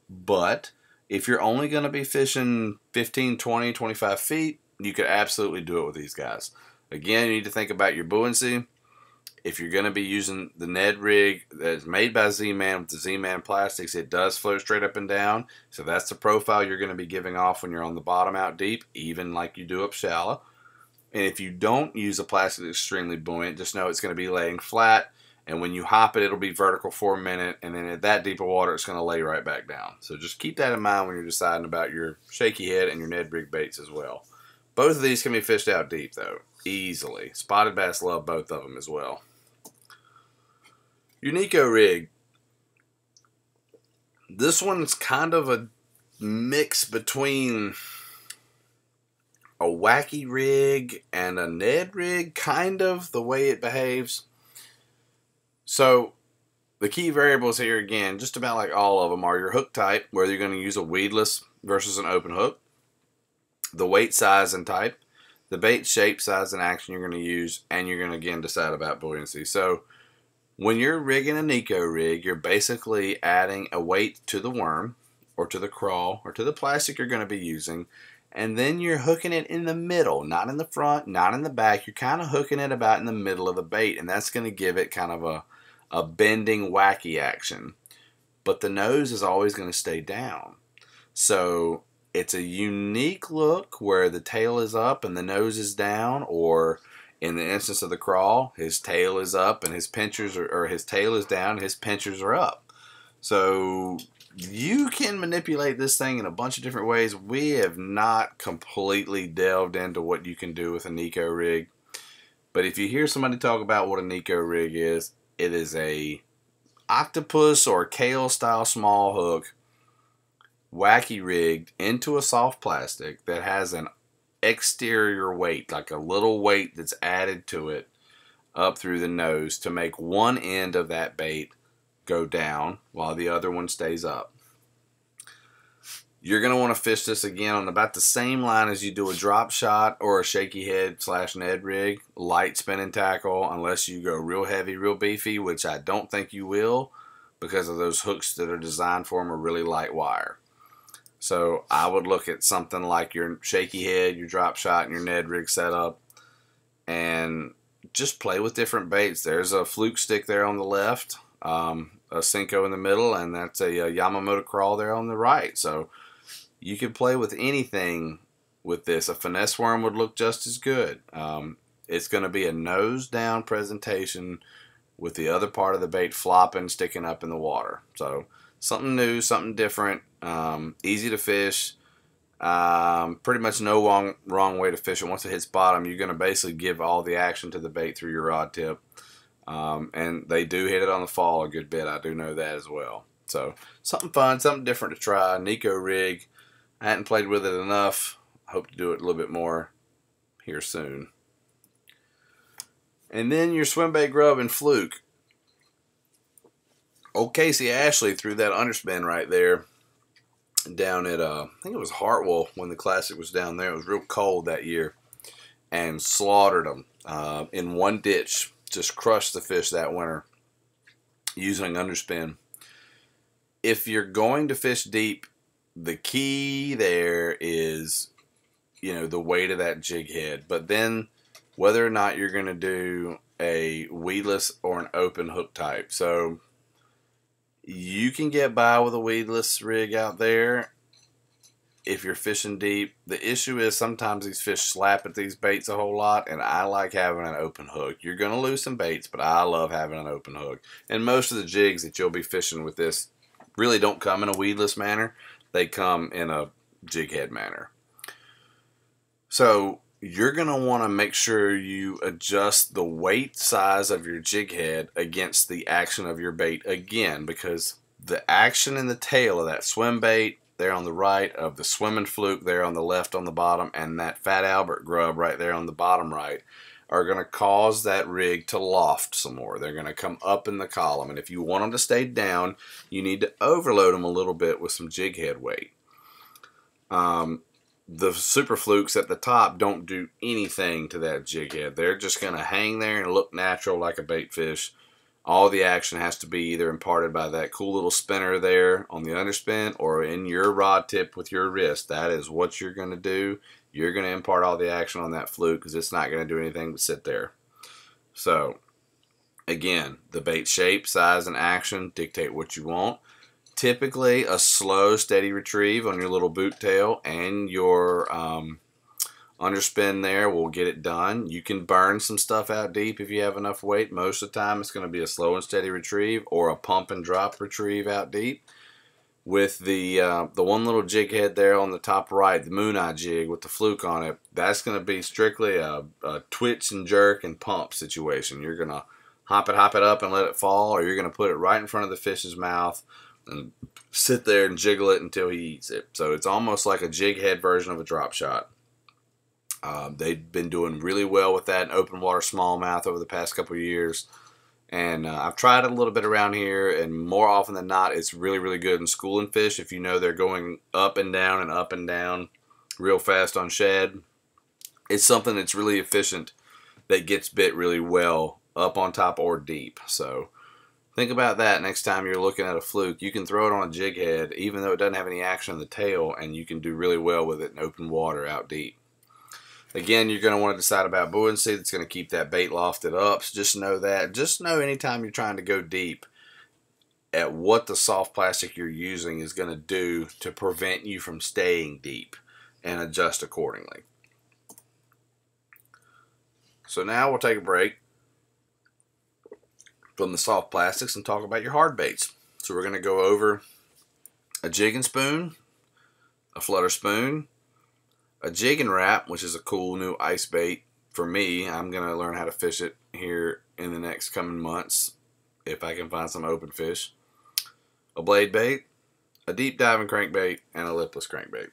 But if you're only going to be fishing 15, 20, 25 feet, you could absolutely do it with these guys. Again, you need to think about your buoyancy. If you're going to be using the Ned rig that's made by Z-Man with the Z-Man plastics, it does float straight up and down. So that's the profile you're going to be giving off when you're on the bottom out deep, even like you do up shallow. And if you don't use a plastic that's extremely buoyant, just know it's going to be laying flat. And when you hop it, it'll be vertical for a minute. And then at that deeper water, it's going to lay right back down. So just keep that in mind when you're deciding about your shaky head and your Ned rig baits as well. Both of these can be fished out deep, though, easily. Spotted bass love both of them as well. Unico rig. This one's kind of a mix between a wacky rig and a Ned rig, kind of the way it behaves. So, the key variables here again, just about like all of them, are your hook type, whether you're going to use a weedless versus an open hook, the weight, size, and type, the bait shape, size, and action you're going to use, and you're going to again decide about buoyancy. So, when you're rigging a Neko rig, you're basically adding a weight to the worm, or to the crawl, or to the plastic you're going to be using, and then you're hooking it in the middle, not in the front, not in the back. You're kind of hooking it about in the middle of the bait, and that's going to give it kind of a, a bending, wacky action. But the nose is always going to stay down. So it's a unique look where the tail is up and the nose is down, or in the instance of the crawl, his tail is up and his pinchers are, or his tail is down, his pinchers are up. So you can manipulate this thing in a bunch of different ways. We have not completely delved into what you can do with a Neko rig. But if you hear somebody talk about what a Neko rig is, it is a octopus or Kahle style small hook wacky rigged into a soft plastic that has an exterior weight, like a little weight that's added to it up through the nose to make one end of that bait go down while the other one stays up. You're going to want to fish this again on about the same line as you do a drop shot or a shaky head slash Ned rig, light spinning tackle, unless you go real heavy, real beefy, which I don't think you will because of those hooks that are designed for them are really light wire. So I would look at something like your shaky head, your drop shot, and your Ned rig setup, and just play with different baits. There's a fluke stick there on the left. Um, a Senko in the middle, and that's a, a Yamamoto crawl there on the right. So you could play with anything with this. A finesse worm would look just as good. Um, it's going to be a nose down presentation with the other part of the bait flopping, sticking up in the water. So something new, something different, um, easy to fish. Um, pretty much no wrong wrong way to fish it. Once it hits bottom, you're going to basically give all the action to the bait through your rod tip. Um, and they do hit it on the fall a good bit. I do know that as well. So something fun, something different to try. Neko rig. I hadn't played with it enough. Hope to do it a little bit more here soon. And then your swim bait grub and fluke. Old Casey Ashley threw that underspin right there down at uh, I think it was Hartwell when the classic was down there. It was real cold that year, and slaughtered them uh, in one ditch just crushed the fish that winter using underspin. If you're going to fish deep, the key there is, you know, the weight of that jig head. But then whether or not you're going to do a weedless or an open hook type. So you can get by with a weedless rig out there if you're fishing deep. The issue is sometimes these fish slap at these baits a whole lot, and I like having an open hook. You're going to lose some baits, but I love having an open hook. And most of the jigs that you'll be fishing with this really don't come in a weedless manner. They come in a jig head manner. So you're going to want to make sure you adjust the weight size of your jig head against the action of your bait again because the action in the tail of that swim bait there on the right, of the swimming fluke there on the left on the bottom, and that Fat Albert grub right there on the bottom right are going to cause that rig to loft some more. They're going to come up in the column. And if you want them to stay down, you need to overload them a little bit with some jig head weight. Um, the super flukes at the top don't do anything to that jig head. They're just going to hang there and look natural like a bait fish. all the action has to be either imparted by that cool little spinner there on the underspin or in your rod tip with your wrist. That is what you're going to do. You're going to impart all the action on that fluke because it's not going to do anything but sit there. So, again, the bait shape, size, and action dictate what you want. Typically, a slow, steady retrieve on your little boot tail and your um, underspin there will get it done. You can burn some stuff out deep if you have enough weight. Most of the time it's going to be a slow and steady retrieve or a pump and drop retrieve out deep. With the uh, the one little jig head there on the top right, the moon eye jig with the fluke on it, that's going to be strictly a, a twitch and jerk and pump situation. You're going to hop it, hop it up and let it fall, or you're going to put it right in front of the fish's mouth and sit there and jiggle it until he eats it. So it's almost like a jig head version of a drop shot. Um, they've been doing really well with that in open water smallmouth over the past couple of years. And uh, I've tried it a little bit around here, and more often than not, it's really, really good in schooling fish. If you know they're going up and down and up and down real fast on shad, it's something that's really efficient that gets bit really well up on top or deep. So think about that next time you're looking at a fluke. You can throw it on a jig head, even though it doesn't have any action in the tail, and you can do really well with it in open water out deep. Again, you're going to want to decide about buoyancy that's going to keep that bait lofted up. So just know that. Just know anytime you're trying to go deep at what the soft plastic you're using is going to do to prevent you from staying deep and adjust accordingly. So now we'll take a break from the soft plastics and talk about your hard baits. So we're going to go over a jigging spoon, a flutter spoon, a Jigging Rap, which is a cool new ice bait for me. I'm going to learn how to fish it here in the next coming months if I can find some open fish. A blade bait, a deep diving crankbait, and a lipless crankbait.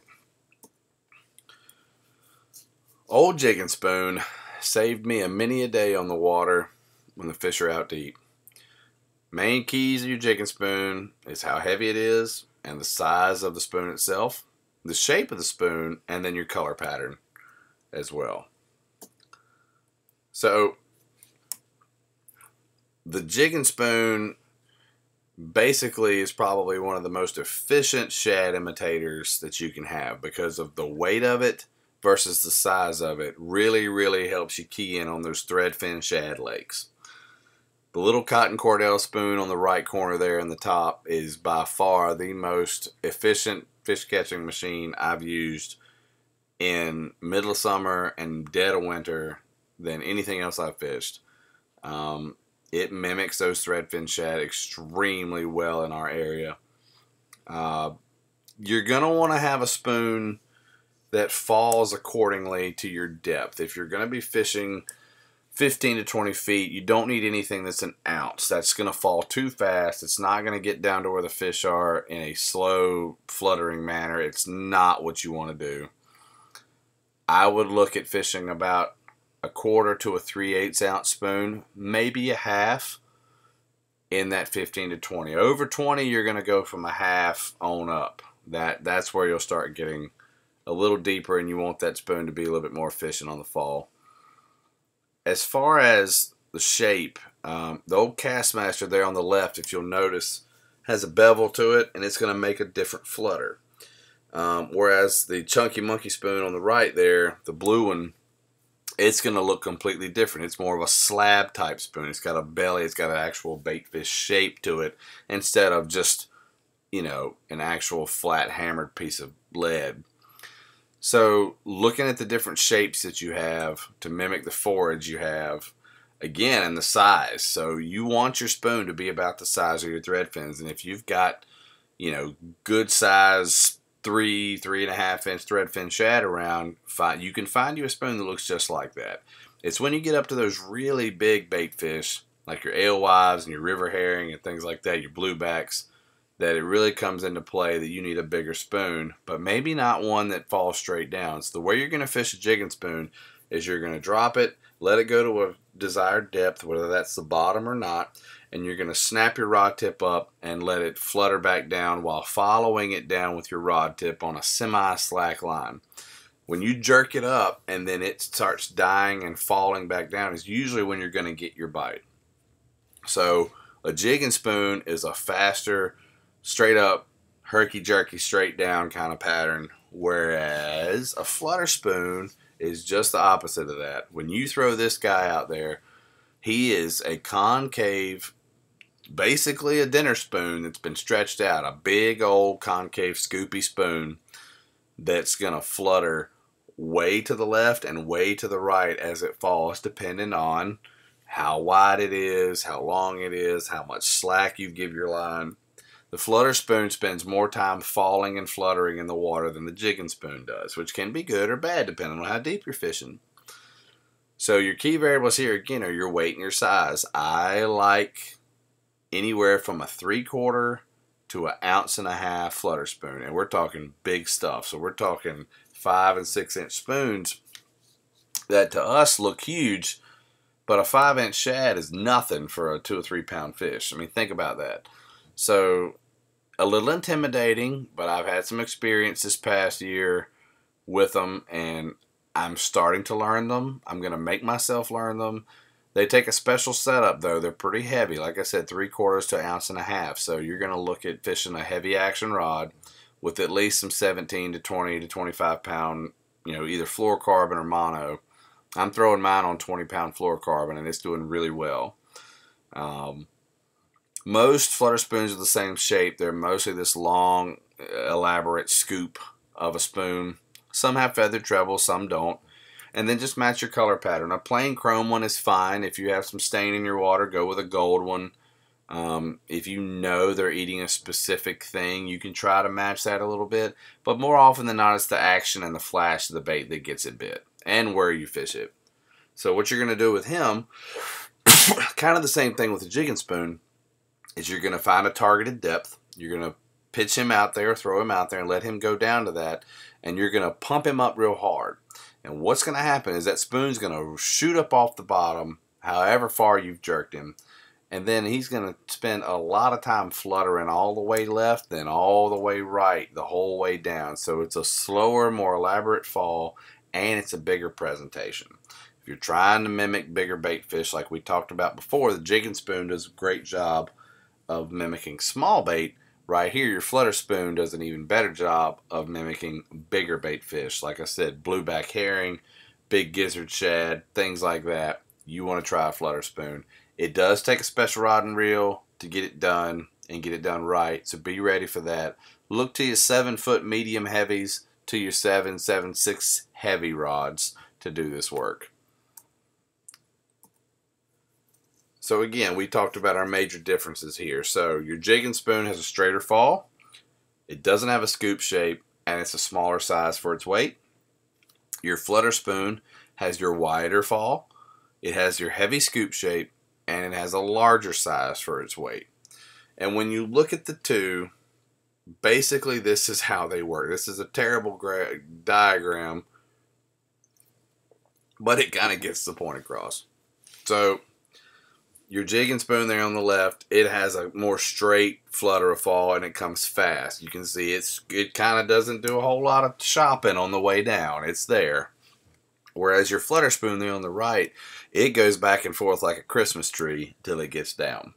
Old jigging spoon saved me a many a day on the water when the fish are out deep. Main keys of your jigging spoon is how heavy it is and the size of the spoon itself the shape of the spoon, and then your color pattern as well. So the jigging spoon basically is probably one of the most efficient shad imitators that you can have because of the weight of it versus the size of it really really helps you key in on those threadfin shad lakes. The little cotton cordell spoon on the right corner there in the top is by far the most efficient fish catching machine I've used in middle of summer and dead of winter than anything else I've fished. Um, it mimics those threadfin shad extremely well in our area. Uh, you're going to want to have a spoon that falls accordingly to your depth. If you're going to be fishing 15 to 20 feet, you don't need anything that's an ounce. That's going to fall too fast. It's not going to get down to where the fish are in a slow, fluttering manner. It's not what you want to do. I would look at fishing about a quarter to a 3 eighths ounce spoon, maybe a half in that 15 to 20. Over 20, you're going to go from a half on up. That That's where you'll start getting a little deeper and you want that spoon to be a little bit more efficient on the fall as far as the shape, um, the old Kastmaster there on the left, if you'll notice, has a bevel to it, and it's going to make a different flutter. Um, whereas the Chunky Monkey Spoon on the right there, the blue one, it's going to look completely different. It's more of a slab type spoon. It's got a belly. It's got an actual bait fish shape to it instead of just, you know, an actual flat hammered piece of lead. So looking at the different shapes that you have to mimic the forage you have, again, and the size. So you want your spoon to be about the size of your thread fins. And if you've got, you know, good size three, three and a half inch thread fin shad around, fine, you can find you a spoon that looks just like that. It's when you get up to those really big bait fish, like your alewives and your river herring and things like that, your bluebacks, that it really comes into play that you need a bigger spoon, but maybe not one that falls straight down. So the way you're going to fish a jigging spoon is you're going to drop it, let it go to a desired depth, whether that's the bottom or not, and you're going to snap your rod tip up and let it flutter back down while following it down with your rod tip on a semi-slack line. When you jerk it up and then it starts dying and falling back down is usually when you're going to get your bite. So a jigging spoon is a faster, straight up, herky jerky, straight down kind of pattern, whereas a flutter spoon is just the opposite of that. When you throw this guy out there, he is a concave, basically a dinner spoon that's been stretched out, a big old concave scoopy spoon that's going to flutter way to the left and way to the right as it falls, depending on how wide it is, how long it is, how much slack you give your line. The flutter spoon spends more time falling and fluttering in the water than the jigging spoon does, which can be good or bad depending on how deep you're fishing. So your key variables here again are your weight and your size. I like anywhere from a three quarter to an ounce and a half flutter spoon, and we're talking big stuff. So we're talking five and six inch spoons that to us look huge, but a five inch shad is nothing for a two or three pound fish. I mean, think about that. So a little intimidating, but I've had some experience this past year with them, and I'm starting to learn them. I'm going to make myself learn them. They take a special setup though. They're pretty heavy. Like I said, three quarters to an ounce and a half. So you're going to look at fishing a heavy action rod with at least some 17 to 20 to 25 pound, you know, either fluorocarbon or mono. I'm throwing mine on 20 pound fluorocarbon and it's doing really well. Um, most flutter spoons are the same shape. They're mostly this long, elaborate scoop of a spoon. Some have feathered treble, some don't and then just match your color pattern. A plain chrome one is fine. If you have some stain in your water, go with a gold one. Um, if you know they're eating a specific thing, you can try to match that a little bit. But more often than not, it's the action and the flash of the bait that gets it bit and where you fish it. So what you're going to do with him, (coughs) kind of the same thing with the jigging spoon, is you're going to find a targeted depth. You're going to pitch him out there, throw him out there, and let him go down to that. And you're going to pump him up real hard. And what's going to happen is that spoon's going to shoot up off the bottom, however far you've jerked him. And then he's going to spend a lot of time fluttering all the way left, then all the way right, the whole way down. So it's a slower, more elaborate fall, and it's a bigger presentation. If you're trying to mimic bigger bait fish like we talked about before, the jigging spoon does a great job of mimicking small bait Right here, your flutter spoon does an even better job of mimicking bigger bait fish. Like I said, blueback herring, big gizzard shad, things like that. You want to try a flutter spoon. It does take a special rod and reel to get it done and get it done right. So be ready for that. Look to your seven foot medium heavies to your seven, seven, six heavy rods to do this work. So again, we talked about our major differences here. So your jigging spoon has a straighter fall. It doesn't have a scoop shape and it's a smaller size for its weight. Your flutter spoon has your wider fall. It has your heavy scoop shape and it has a larger size for its weight. And when you look at the two, basically this is how they work. This is a terrible diagram, but it kind of gets the point across. So your jigging spoon there on the left, it has a more straight flutter of fall and it comes fast. You can see it's it kind of doesn't do a whole lot of shopping on the way down. It's there. Whereas your flutter spoon there on the right, it goes back and forth like a Christmas tree till it gets down.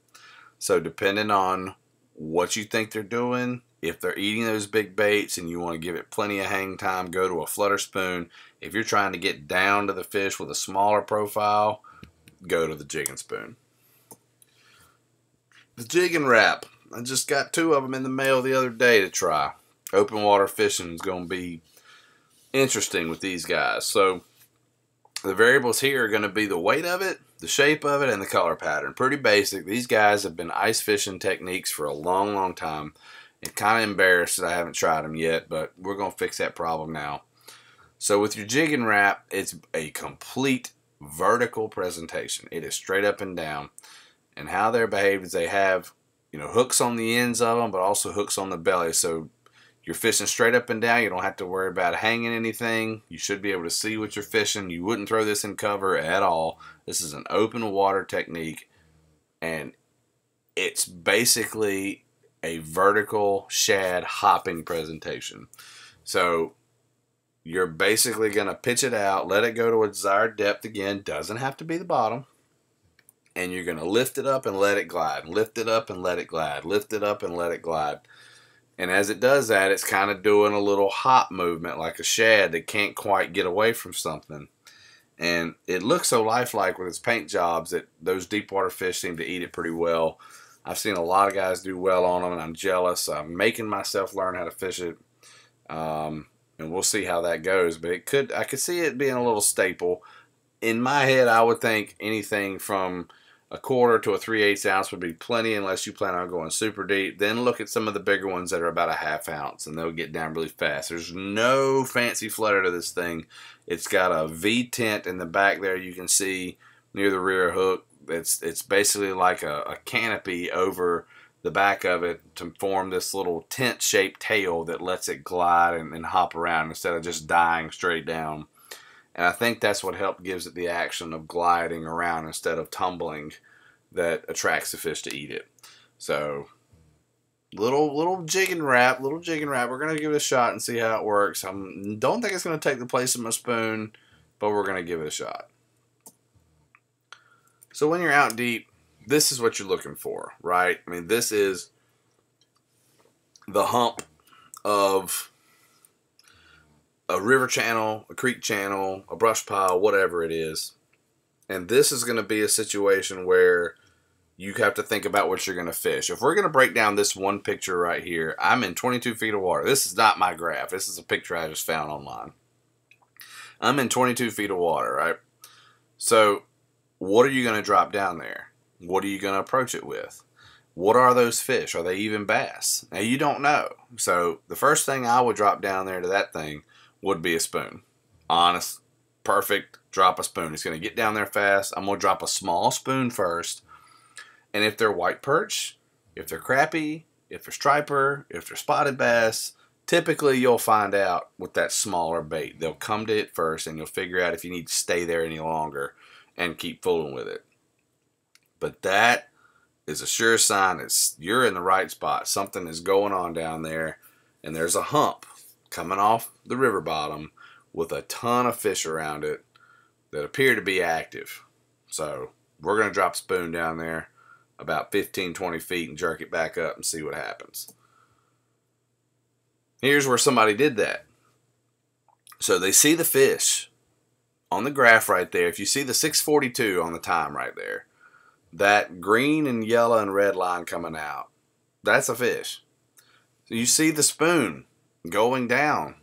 So depending on what you think they're doing, if they're eating those big baits and you want to give it plenty of hang time, go to a flutter spoon. If you're trying to get down to the fish with a smaller profile, go to the jigging spoon. The Jigging Rap. I just got two of them in the mail the other day to try. Open water fishing is going to be interesting with these guys. So the variables here are going to be the weight of it, the shape of it, and the color pattern. Pretty basic. These guys have been ice fishing techniques for a long, long time. And kind of embarrassed that I haven't tried them yet, but we're going to fix that problem now. So with your Jigging Rap, it's a complete vertical presentation. It is straight up and down and how they're behaved is they have you know hooks on the ends of them but also hooks on the belly. So you're fishing straight up and down. You don't have to worry about hanging anything. You should be able to see what you're fishing. You wouldn't throw this in cover at all. This is an open water technique and it's basically a vertical shad hopping presentation. So you're basically going to pitch it out let it go to a desired depth. Again doesn't have to be the bottom and you're going to lift it up and let it glide, lift it up and let it glide, lift it up and let it glide. And as it does that, it's kind of doing a little hop movement like a shad that can't quite get away from something. And it looks so lifelike with its paint jobs that those deep water fish seem to eat it pretty well. I've seen a lot of guys do well on them, and I'm jealous. I'm making myself learn how to fish it, um, and we'll see how that goes. But it could, I could see it being a little staple. In my head, I would think anything from a quarter to a 3 8 ounce would be plenty unless you plan on going super deep. Then look at some of the bigger ones that are about a half ounce and they'll get down really fast. There's no fancy flutter to this thing. It's got a V tent in the back there you can see near the rear hook. It's it's basically like a, a canopy over the back of it to form this little tent shaped tail that lets it glide and, and hop around instead of just dying straight down. And I think that's what helped gives it the action of gliding around instead of tumbling that attracts the fish to eat it. So little little Jigging Rap, little Jigging Rap. We're gonna give it a shot and see how it works. I don't think it's gonna take the place of my spoon, but we're gonna give it a shot. So when you're out deep, this is what you're looking for, right? I mean, this is the hump of a river channel, a creek channel, a brush pile, whatever it is. And this is going to be a situation where you have to think about what you're going to fish. If we're going to break down this one picture right here, I'm in 22 feet of water. This is not my graph. This is a picture I just found online. I'm in 22 feet of water, right? So what are you going to drop down there? What are you going to approach it with? What are those fish? Are they even bass? Now you don't know. So the first thing I would drop down there to that thing would be a spoon. Honest, perfect, drop a spoon. It's going to get down there fast. I'm going to drop a small spoon first. And if they're white perch, if they're crappie, if they're striper, if they're spotted bass, typically you'll find out with that smaller bait. They'll come to it first and you'll figure out if you need to stay there any longer and keep fooling with it. But that is a sure sign that you're in the right spot. Something is going on down there and there's a hump coming off the river bottom with a ton of fish around it that appear to be active. So we're going to drop a spoon down there about 15, 20 feet and jerk it back up and see what happens. Here's where somebody did that. So they see the fish on the graph right there. If you see the 642 on the time right there, that green and yellow and red line coming out, that's a fish. So you see the spoon going down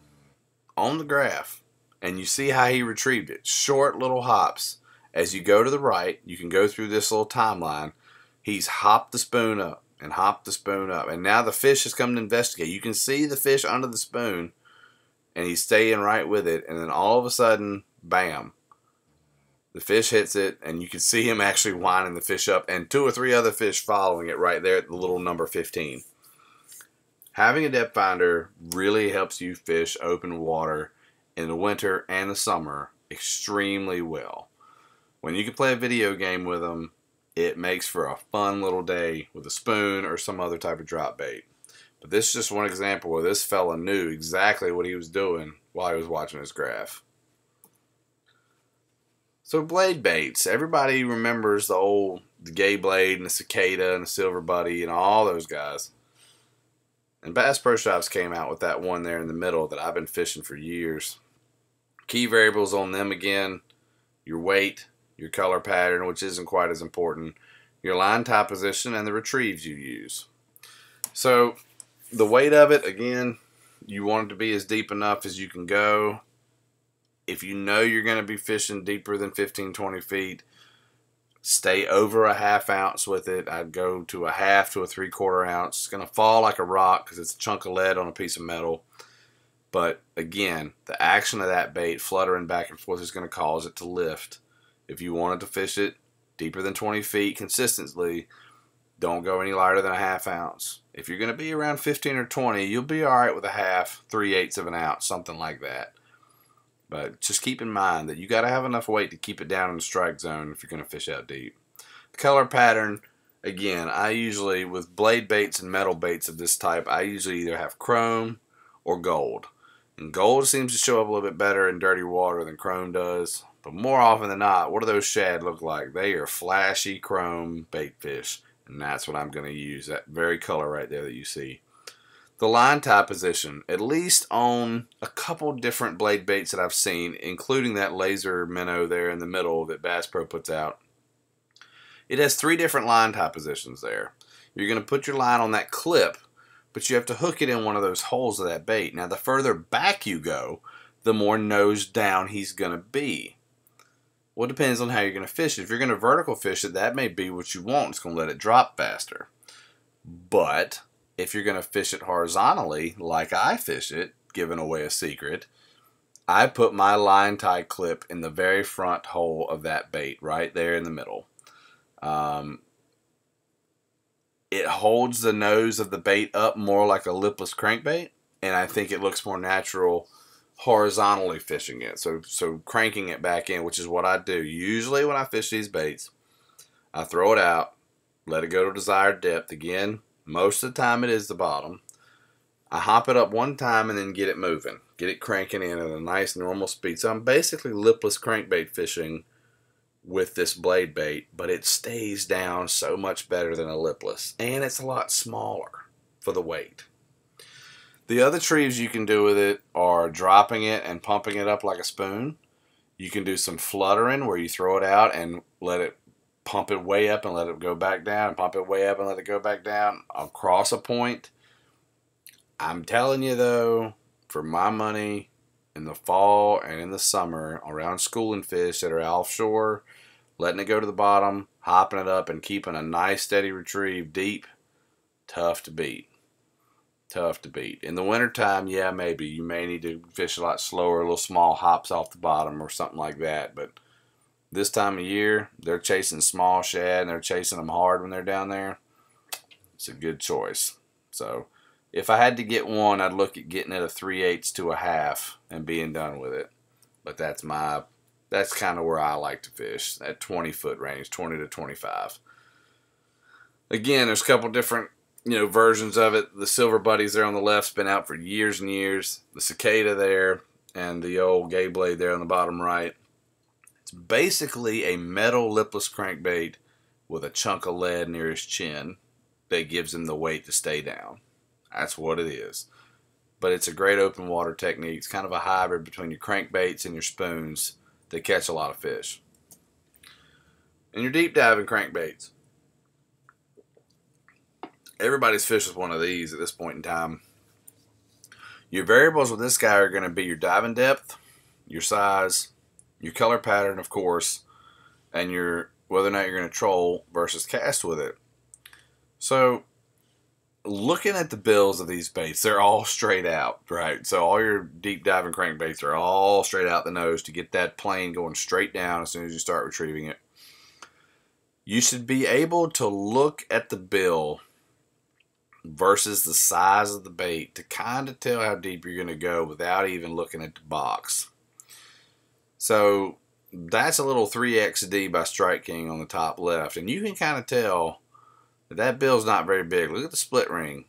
on the graph and you see how he retrieved it. Short little hops. As you go to the right, you can go through this little timeline. He's hopped the spoon up and hopped the spoon up. And now the fish has come to investigate. You can see the fish under the spoon and he's staying right with it. And then all of a sudden, bam, the fish hits it and you can see him actually winding the fish up and two or three other fish following it right there at the little number 15 having a depth finder really helps you fish open water in the winter and the summer extremely well. When you can play a video game with them, it makes for a fun little day with a spoon or some other type of drop bait. But this is just one example where this fella knew exactly what he was doing while he was watching his graph. So blade baits. Everybody remembers the old the gay blade and the cicada and the silver buddy and all those guys. And Bass Pro Shops came out with that one there in the middle that I've been fishing for years. Key variables on them again, your weight, your color pattern, which isn't quite as important, your line tie position, and the retrieves you use. So the weight of it, again, you want it to be as deep enough as you can go. If you know you're going to be fishing deeper than 15, 20 feet, stay over a half ounce with it. I'd go to a half to a three quarter ounce. It's going to fall like a rock because it's a chunk of lead on a piece of metal. But again, the action of that bait fluttering back and forth is going to cause it to lift. If you wanted to fish it deeper than 20 feet consistently, don't go any lighter than a half ounce. If you're going to be around 15 or 20, you'll be all right with a half, three eighths of an ounce, something like that. But just keep in mind that you got to have enough weight to keep it down in the strike zone if you're going to fish out deep. The color pattern, again, I usually, with blade baits and metal baits of this type, I usually either have chrome or gold. And gold seems to show up a little bit better in dirty water than chrome does. But more often than not, what do those shad look like? They are flashy chrome bait fish. And that's what I'm going to use, that very color right there that you see. The line tie position, at least on a couple different blade baits that I've seen, including that laser minnow there in the middle that Bass Pro puts out. It has three different line tie positions there. You're going to put your line on that clip, but you have to hook it in one of those holes of that bait. Now, the further back you go, the more nose down he's going to be. Well, it depends on how you're going to fish it. If you're going to vertical fish it, that may be what you want. It's going to let it drop faster. But if you're going to fish it horizontally, like I fish it, giving away a secret, I put my line tie clip in the very front hole of that bait, right there in the middle. Um, it holds the nose of the bait up more like a lipless crankbait, and I think it looks more natural horizontally fishing it. So, so cranking it back in, which is what I do. Usually when I fish these baits, I throw it out, let it go to desired depth again, most of the time it is the bottom. I hop it up one time and then get it moving. Get it cranking in at a nice normal speed. So I'm basically lipless crankbait fishing with this blade bait, but it stays down so much better than a lipless. And it's a lot smaller for the weight. The other trees you can do with it are dropping it and pumping it up like a spoon. You can do some fluttering where you throw it out and let it pump it way up and let it go back down, pump it way up and let it go back down across a point. I'm telling you though, for my money, in the fall and in the summer, around schooling fish that are offshore, letting it go to the bottom, hopping it up, and keeping a nice steady retrieve deep, tough to beat. Tough to beat. In the wintertime, yeah, maybe. You may need to fish a lot slower, a little small hops off the bottom or something like that, but this time of year, they're chasing small shad and they're chasing them hard when they're down there. It's a good choice. So if I had to get one, I'd look at getting it a 3 eighths to a half and being done with it. But that's my that's kind of where I like to fish, that 20 foot range, 20 to 25. Again, there's a couple different you know versions of it. The Silver Buddy's there on the left's been out for years and years. The cicada there and the old gay blade there on the bottom right. It's basically a metal lipless crankbait with a chunk of lead near his chin that gives him the weight to stay down. That's what it is. But it's a great open water technique. It's kind of a hybrid between your crankbaits and your spoons that catch a lot of fish. And your deep diving crankbaits. Everybody's fishes one of these at this point in time. Your variables with this guy are going to be your diving depth, your size, your color pattern, of course, and your whether or not you're going to troll versus cast with it. So, looking at the bills of these baits, they're all straight out, right? So all your deep diving crankbaits are all straight out the nose to get that plane going straight down as soon as you start retrieving it. You should be able to look at the bill versus the size of the bait to kind of tell how deep you're going to go without even looking at the box. So that's a little 3XD by Strike King on the top left. And you can kind of tell that that bill's not very big. Look at the split ring.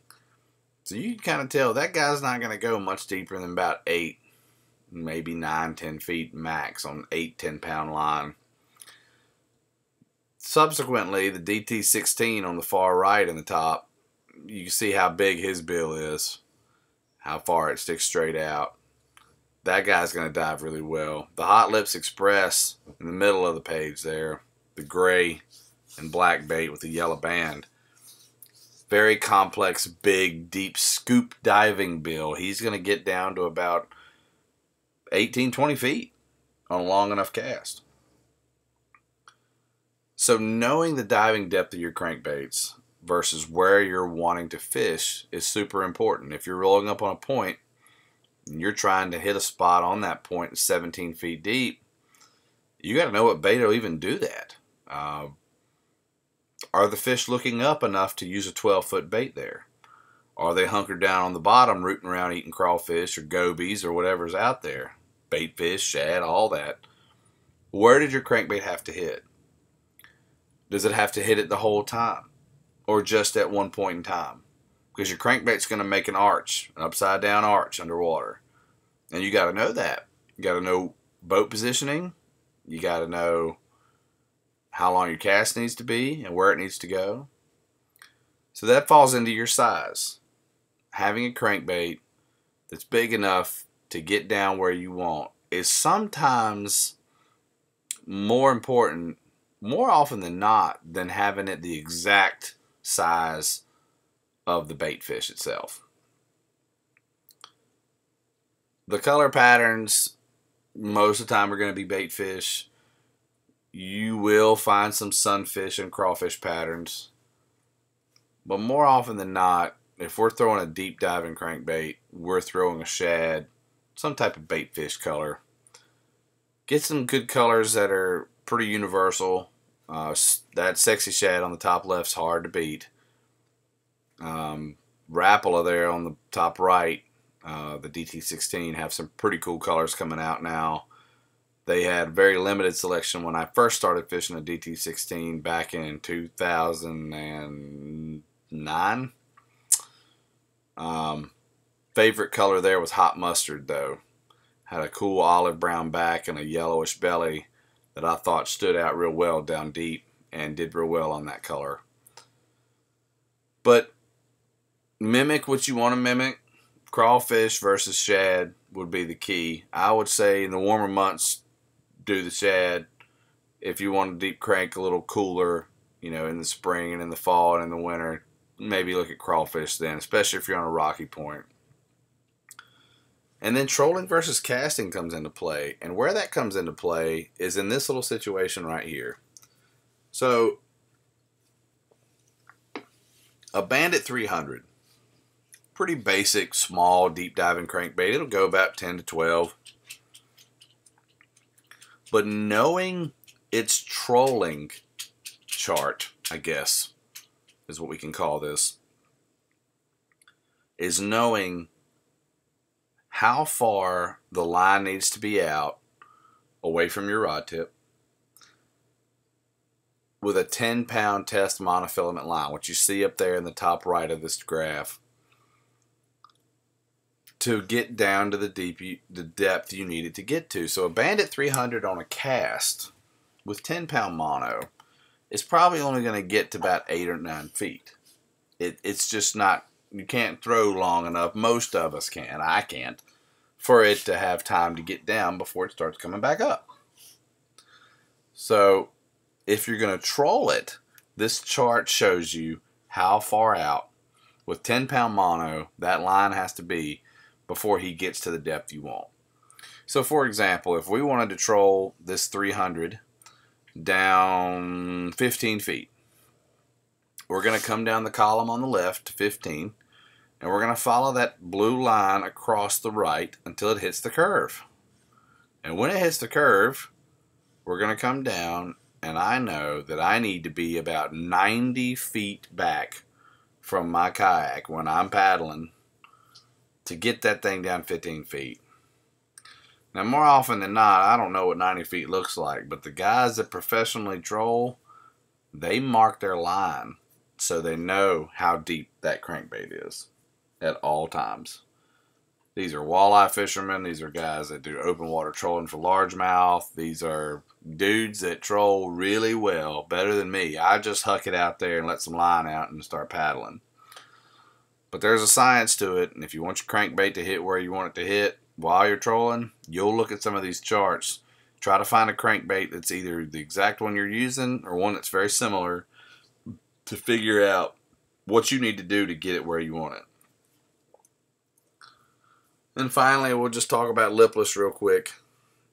So you can kind of tell that guy's not going to go much deeper than about 8, maybe 9, 10 feet max on 8, 10 pound line. Subsequently, the DT16 on the far right in the top, you can see how big his bill is, how far it sticks straight out that guy's going to dive really well. The Hot Lips Express in the middle of the page there, the gray and black bait with the yellow band. Very complex, big, deep scoop diving bill. He's going to get down to about 18, 20 feet on a long enough cast. So knowing the diving depth of your crankbaits versus where you're wanting to fish is super important. If you're rolling up on a point and you're trying to hit a spot on that point 17 feet deep, you got to know what bait will even do that. Uh, are the fish looking up enough to use a 12 foot bait there? Are they hunkered down on the bottom, rooting around eating crawfish or gobies or whatever's out there? Bait fish, shad, all that. Where did your crankbait have to hit? Does it have to hit it the whole time? Or just at one point in time? Because your crankbait's going to make an arch, an upside down arch underwater. And you got to know that. You got to know boat positioning. You got to know how long your cast needs to be and where it needs to go. So that falls into your size. Having a crankbait that's big enough to get down where you want is sometimes more important, more often than not, than having it the exact size of the bait fish itself. The color patterns most of the time are going to be bait fish. You will find some sunfish and crawfish patterns. But more often than not, if we're throwing a deep diving crankbait, we're throwing a shad, some type of bait fish color. Get some good colors that are pretty universal. Uh, that sexy shad on the top left's hard to beat. Um, Rapala there on the top right, uh, the DT16 have some pretty cool colors coming out now. They had very limited selection when I first started fishing a DT16 back in 2009. Um, favorite color there was hot mustard though. Had a cool olive brown back and a yellowish belly that I thought stood out real well down deep and did real well on that color. But mimic what you want to mimic. Crawfish versus shad would be the key. I would say in the warmer months, do the shad. If you want to deep crank a little cooler, you know, in the spring and in the fall and in the winter, maybe look at crawfish then, especially if you're on a rocky point. And then trolling versus casting comes into play. And where that comes into play is in this little situation right here. So, a Bandit 300 pretty basic, small, deep diving crankbait. It'll go about 10 to 12. But knowing its trolling chart, I guess, is what we can call this, is knowing how far the line needs to be out away from your rod tip with a 10 pound test monofilament line, which you see up there in the top right of this graph to get down to the deep the depth you needed to get to. So a Bandit 300 on a cast with 10 pound mono is probably only going to get to about eight or nine feet. It, it's just not you can't throw long enough. Most of us can. I can't for it to have time to get down before it starts coming back up. So if you're going to troll it, this chart shows you how far out with 10 pound mono that line has to be before he gets to the depth you want. So for example, if we wanted to troll this 300 down 15 feet, we're going to come down the column on the left to 15, and we're going to follow that blue line across the right until it hits the curve. And when it hits the curve, we're going to come down, and I know that I need to be about 90 feet back from my kayak when I'm paddling to get that thing down 15 feet. Now, more often than not, I don't know what 90 feet looks like, but the guys that professionally troll, they mark their line so they know how deep that crankbait is at all times. These are walleye fishermen. These are guys that do open water trolling for largemouth. These are dudes that troll really well, better than me. I just huck it out there and let some line out and start paddling. But there's a science to it, and if you want your crankbait to hit where you want it to hit while you're trolling, you'll look at some of these charts. Try to find a crankbait that's either the exact one you're using or one that's very similar to figure out what you need to do to get it where you want it. And finally, we'll just talk about lipless real quick.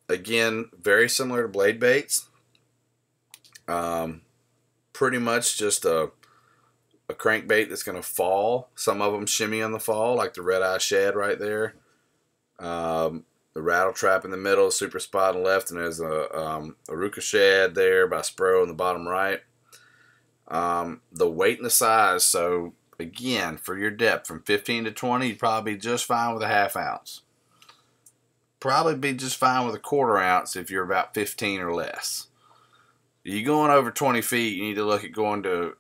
Again, very similar to blade baits. Um, pretty much just a a crankbait that's going to fall. Some of them shimmy on the fall, like the red eye shad right there. Um, the Rat-L-Trap in the middle, super spot on the left, and there's a um, Aruku Shad there by Spro in the bottom right. Um, the weight and the size. So again, for your depth from 15 to 20, you'd probably be just fine with a half ounce. Probably be just fine with a quarter ounce if you're about 15 or less. You going over 20 feet, you need to look at going to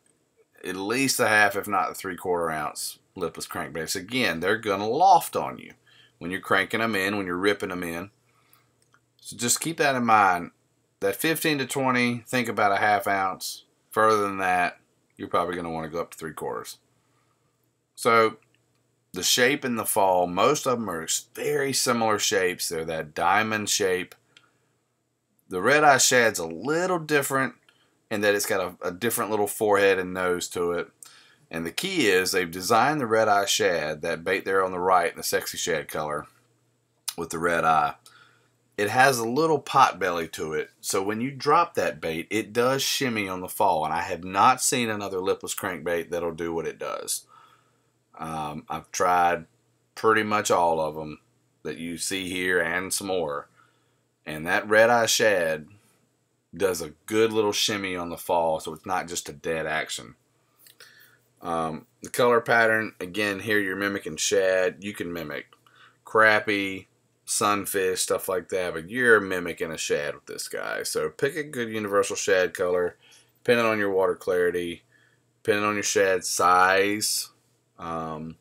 at least a half, if not a three quarter ounce lipless crankbaits. Again, they're going to loft on you. when you're cranking them in, when you're ripping them in. So just keep that in mind. That 15 to 20, think about a half ounce. Further than that, you're probably going to want to go up to three quarters. So the shape in the fall, most of them are very similar shapes. They're that diamond shape. The red eye shad's a little different in that it's got a, a different little forehead and nose to it. And the key is they've designed the red eye shad, that bait there on the right in the sexy shad color with the red eye. It has a little pot belly to it, so when you drop that bait, it does shimmy on the fall. And I have not seen another lipless crankbait that'll do what it does. Um, I've tried pretty much all of them that you see here and some more. And that red eye shad does a good little shimmy on the fall, so it's not just a dead action. Um, the color pattern, again, here you're mimicking shad. You can mimic crappie, sunfish, stuff like that, but you're mimicking a shad with this guy. So pick a good universal shad color, depending on your water clarity, depending on your shad size, um,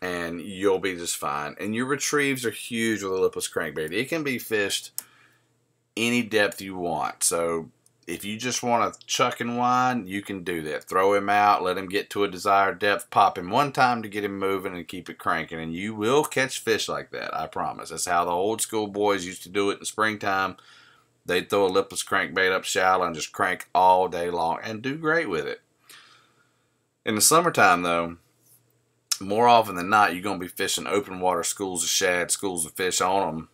and you'll be just fine. And your retrieves are huge with a lipless crankbait. It can be fished any depth you want. So if you just want to chuck and wind, you can do that. Throw him out, let him get to a desired depth, pop him one time to get him moving and keep it cranking. And you will catch fish like that, I promise. That's how the old school boys used to do it in springtime. They'd throw a lipless crankbait up shallow and just crank all day long and do great with it. In the summertime, though, more often than not, you're going to be fishing open water schools of shad, schools of fish on them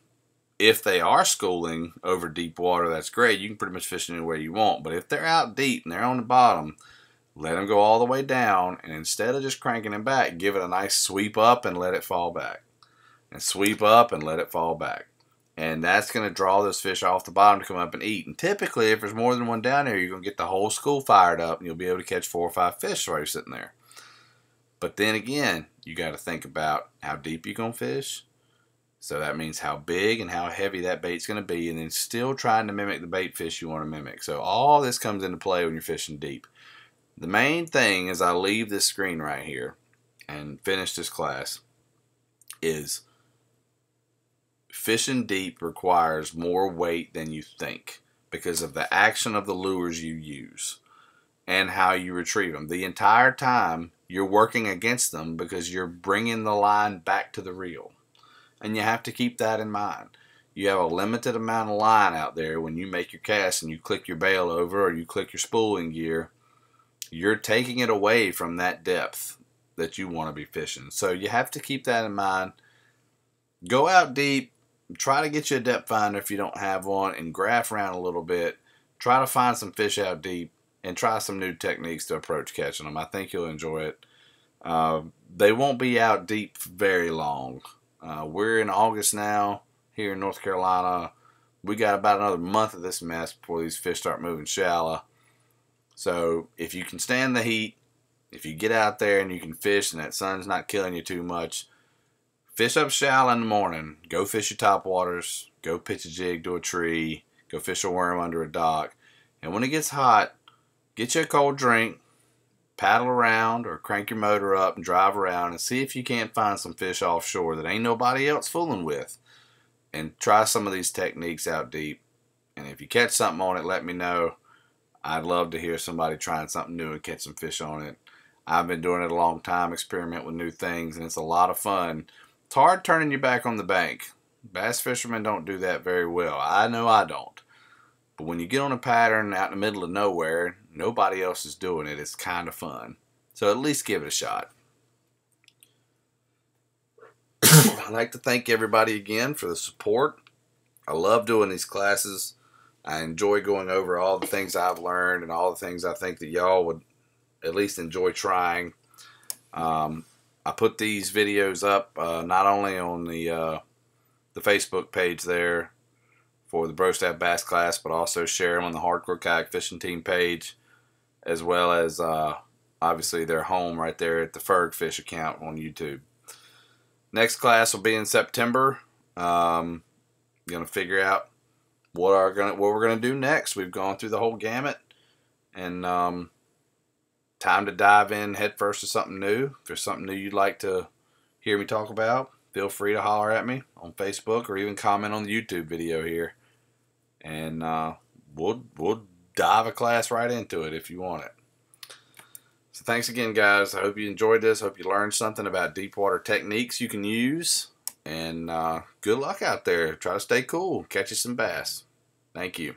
if they are schooling over deep water, that's great. You can pretty much fish anywhere you want. But if they're out deep and they're on the bottom, let them go all the way down. And instead of just cranking them back, give it a nice sweep up and let it fall back. And sweep up and let it fall back. And that's going to draw those fish off the bottom to come up and eat. And typically, if there's more than one down there, you're going to get the whole school fired up and you'll be able to catch four or five fish while you're sitting there. But then again, you got to think about how deep you're going to fish so that means how big and how heavy that bait's going to be, and then still trying to mimic the bait fish you want to mimic. So all this comes into play when you're fishing deep. The main thing as I leave this screen right here and finish this class is fishing deep requires more weight than you think because of the action of the lures you use and how you retrieve them. The entire time you're working against them because you're bringing the line back to the reel. And you have to keep that in mind. You have a limited amount of line out there when you make your cast and you click your bail over or you click your spooling gear. You're taking it away from that depth that you want to be fishing. So you have to keep that in mind. Go out deep. Try to get you a depth finder if you don't have one and graph around a little bit. Try to find some fish out deep and try some new techniques to approach catching them. I think you'll enjoy it. Uh, they won't be out deep very long. Uh, we're in August now here in North Carolina. We got about another month of this mess before these fish start moving shallow. So if you can stand the heat, if you get out there and you can fish and that sun's not killing you too much, fish up shallow in the morning. Go fish your top waters. Go pitch a jig to a tree. Go fish a worm under a dock. And when it gets hot, get you a cold drink, paddle around or crank your motor up and drive around and see if you can't find some fish offshore that ain't nobody else fooling with. And try some of these techniques out deep. And if you catch something on it, let me know. I'd love to hear somebody trying something new and catch some fish on it. I've been doing it a long time, experiment with new things, and it's a lot of fun. It's hard turning your back on the bank. Bass fishermen don't do that very well. I know I don't. But when you get on a pattern out in the middle of nowhere nobody else is doing it. It's kind of fun. So at least give it a shot. (coughs) I'd like to thank everybody again for the support. I love doing these classes. I enjoy going over all the things I've learned and all the things I think that y'all would at least enjoy trying. Um, I put these videos up uh, not only on the uh, the Facebook page there for the Brostaff Bass class, but also share them on the Hardcore Kayak Fishing Team page as well as uh, obviously their home right there at the FergFish account on YouTube. Next class will be in September. Um, gonna figure out what are gonna what we're gonna do next. We've gone through the whole gamut, and um, time to dive in head first to something new. If there's something new you'd like to hear me talk about, feel free to holler at me on Facebook or even comment on the YouTube video here. And uh, we'll, we'll dive a class right into it if you want it. So thanks again, guys. I hope you enjoyed this. hope you learned something about deep water techniques you can use. And uh, good luck out there. Try to stay cool. Catch you some bass. Thank you.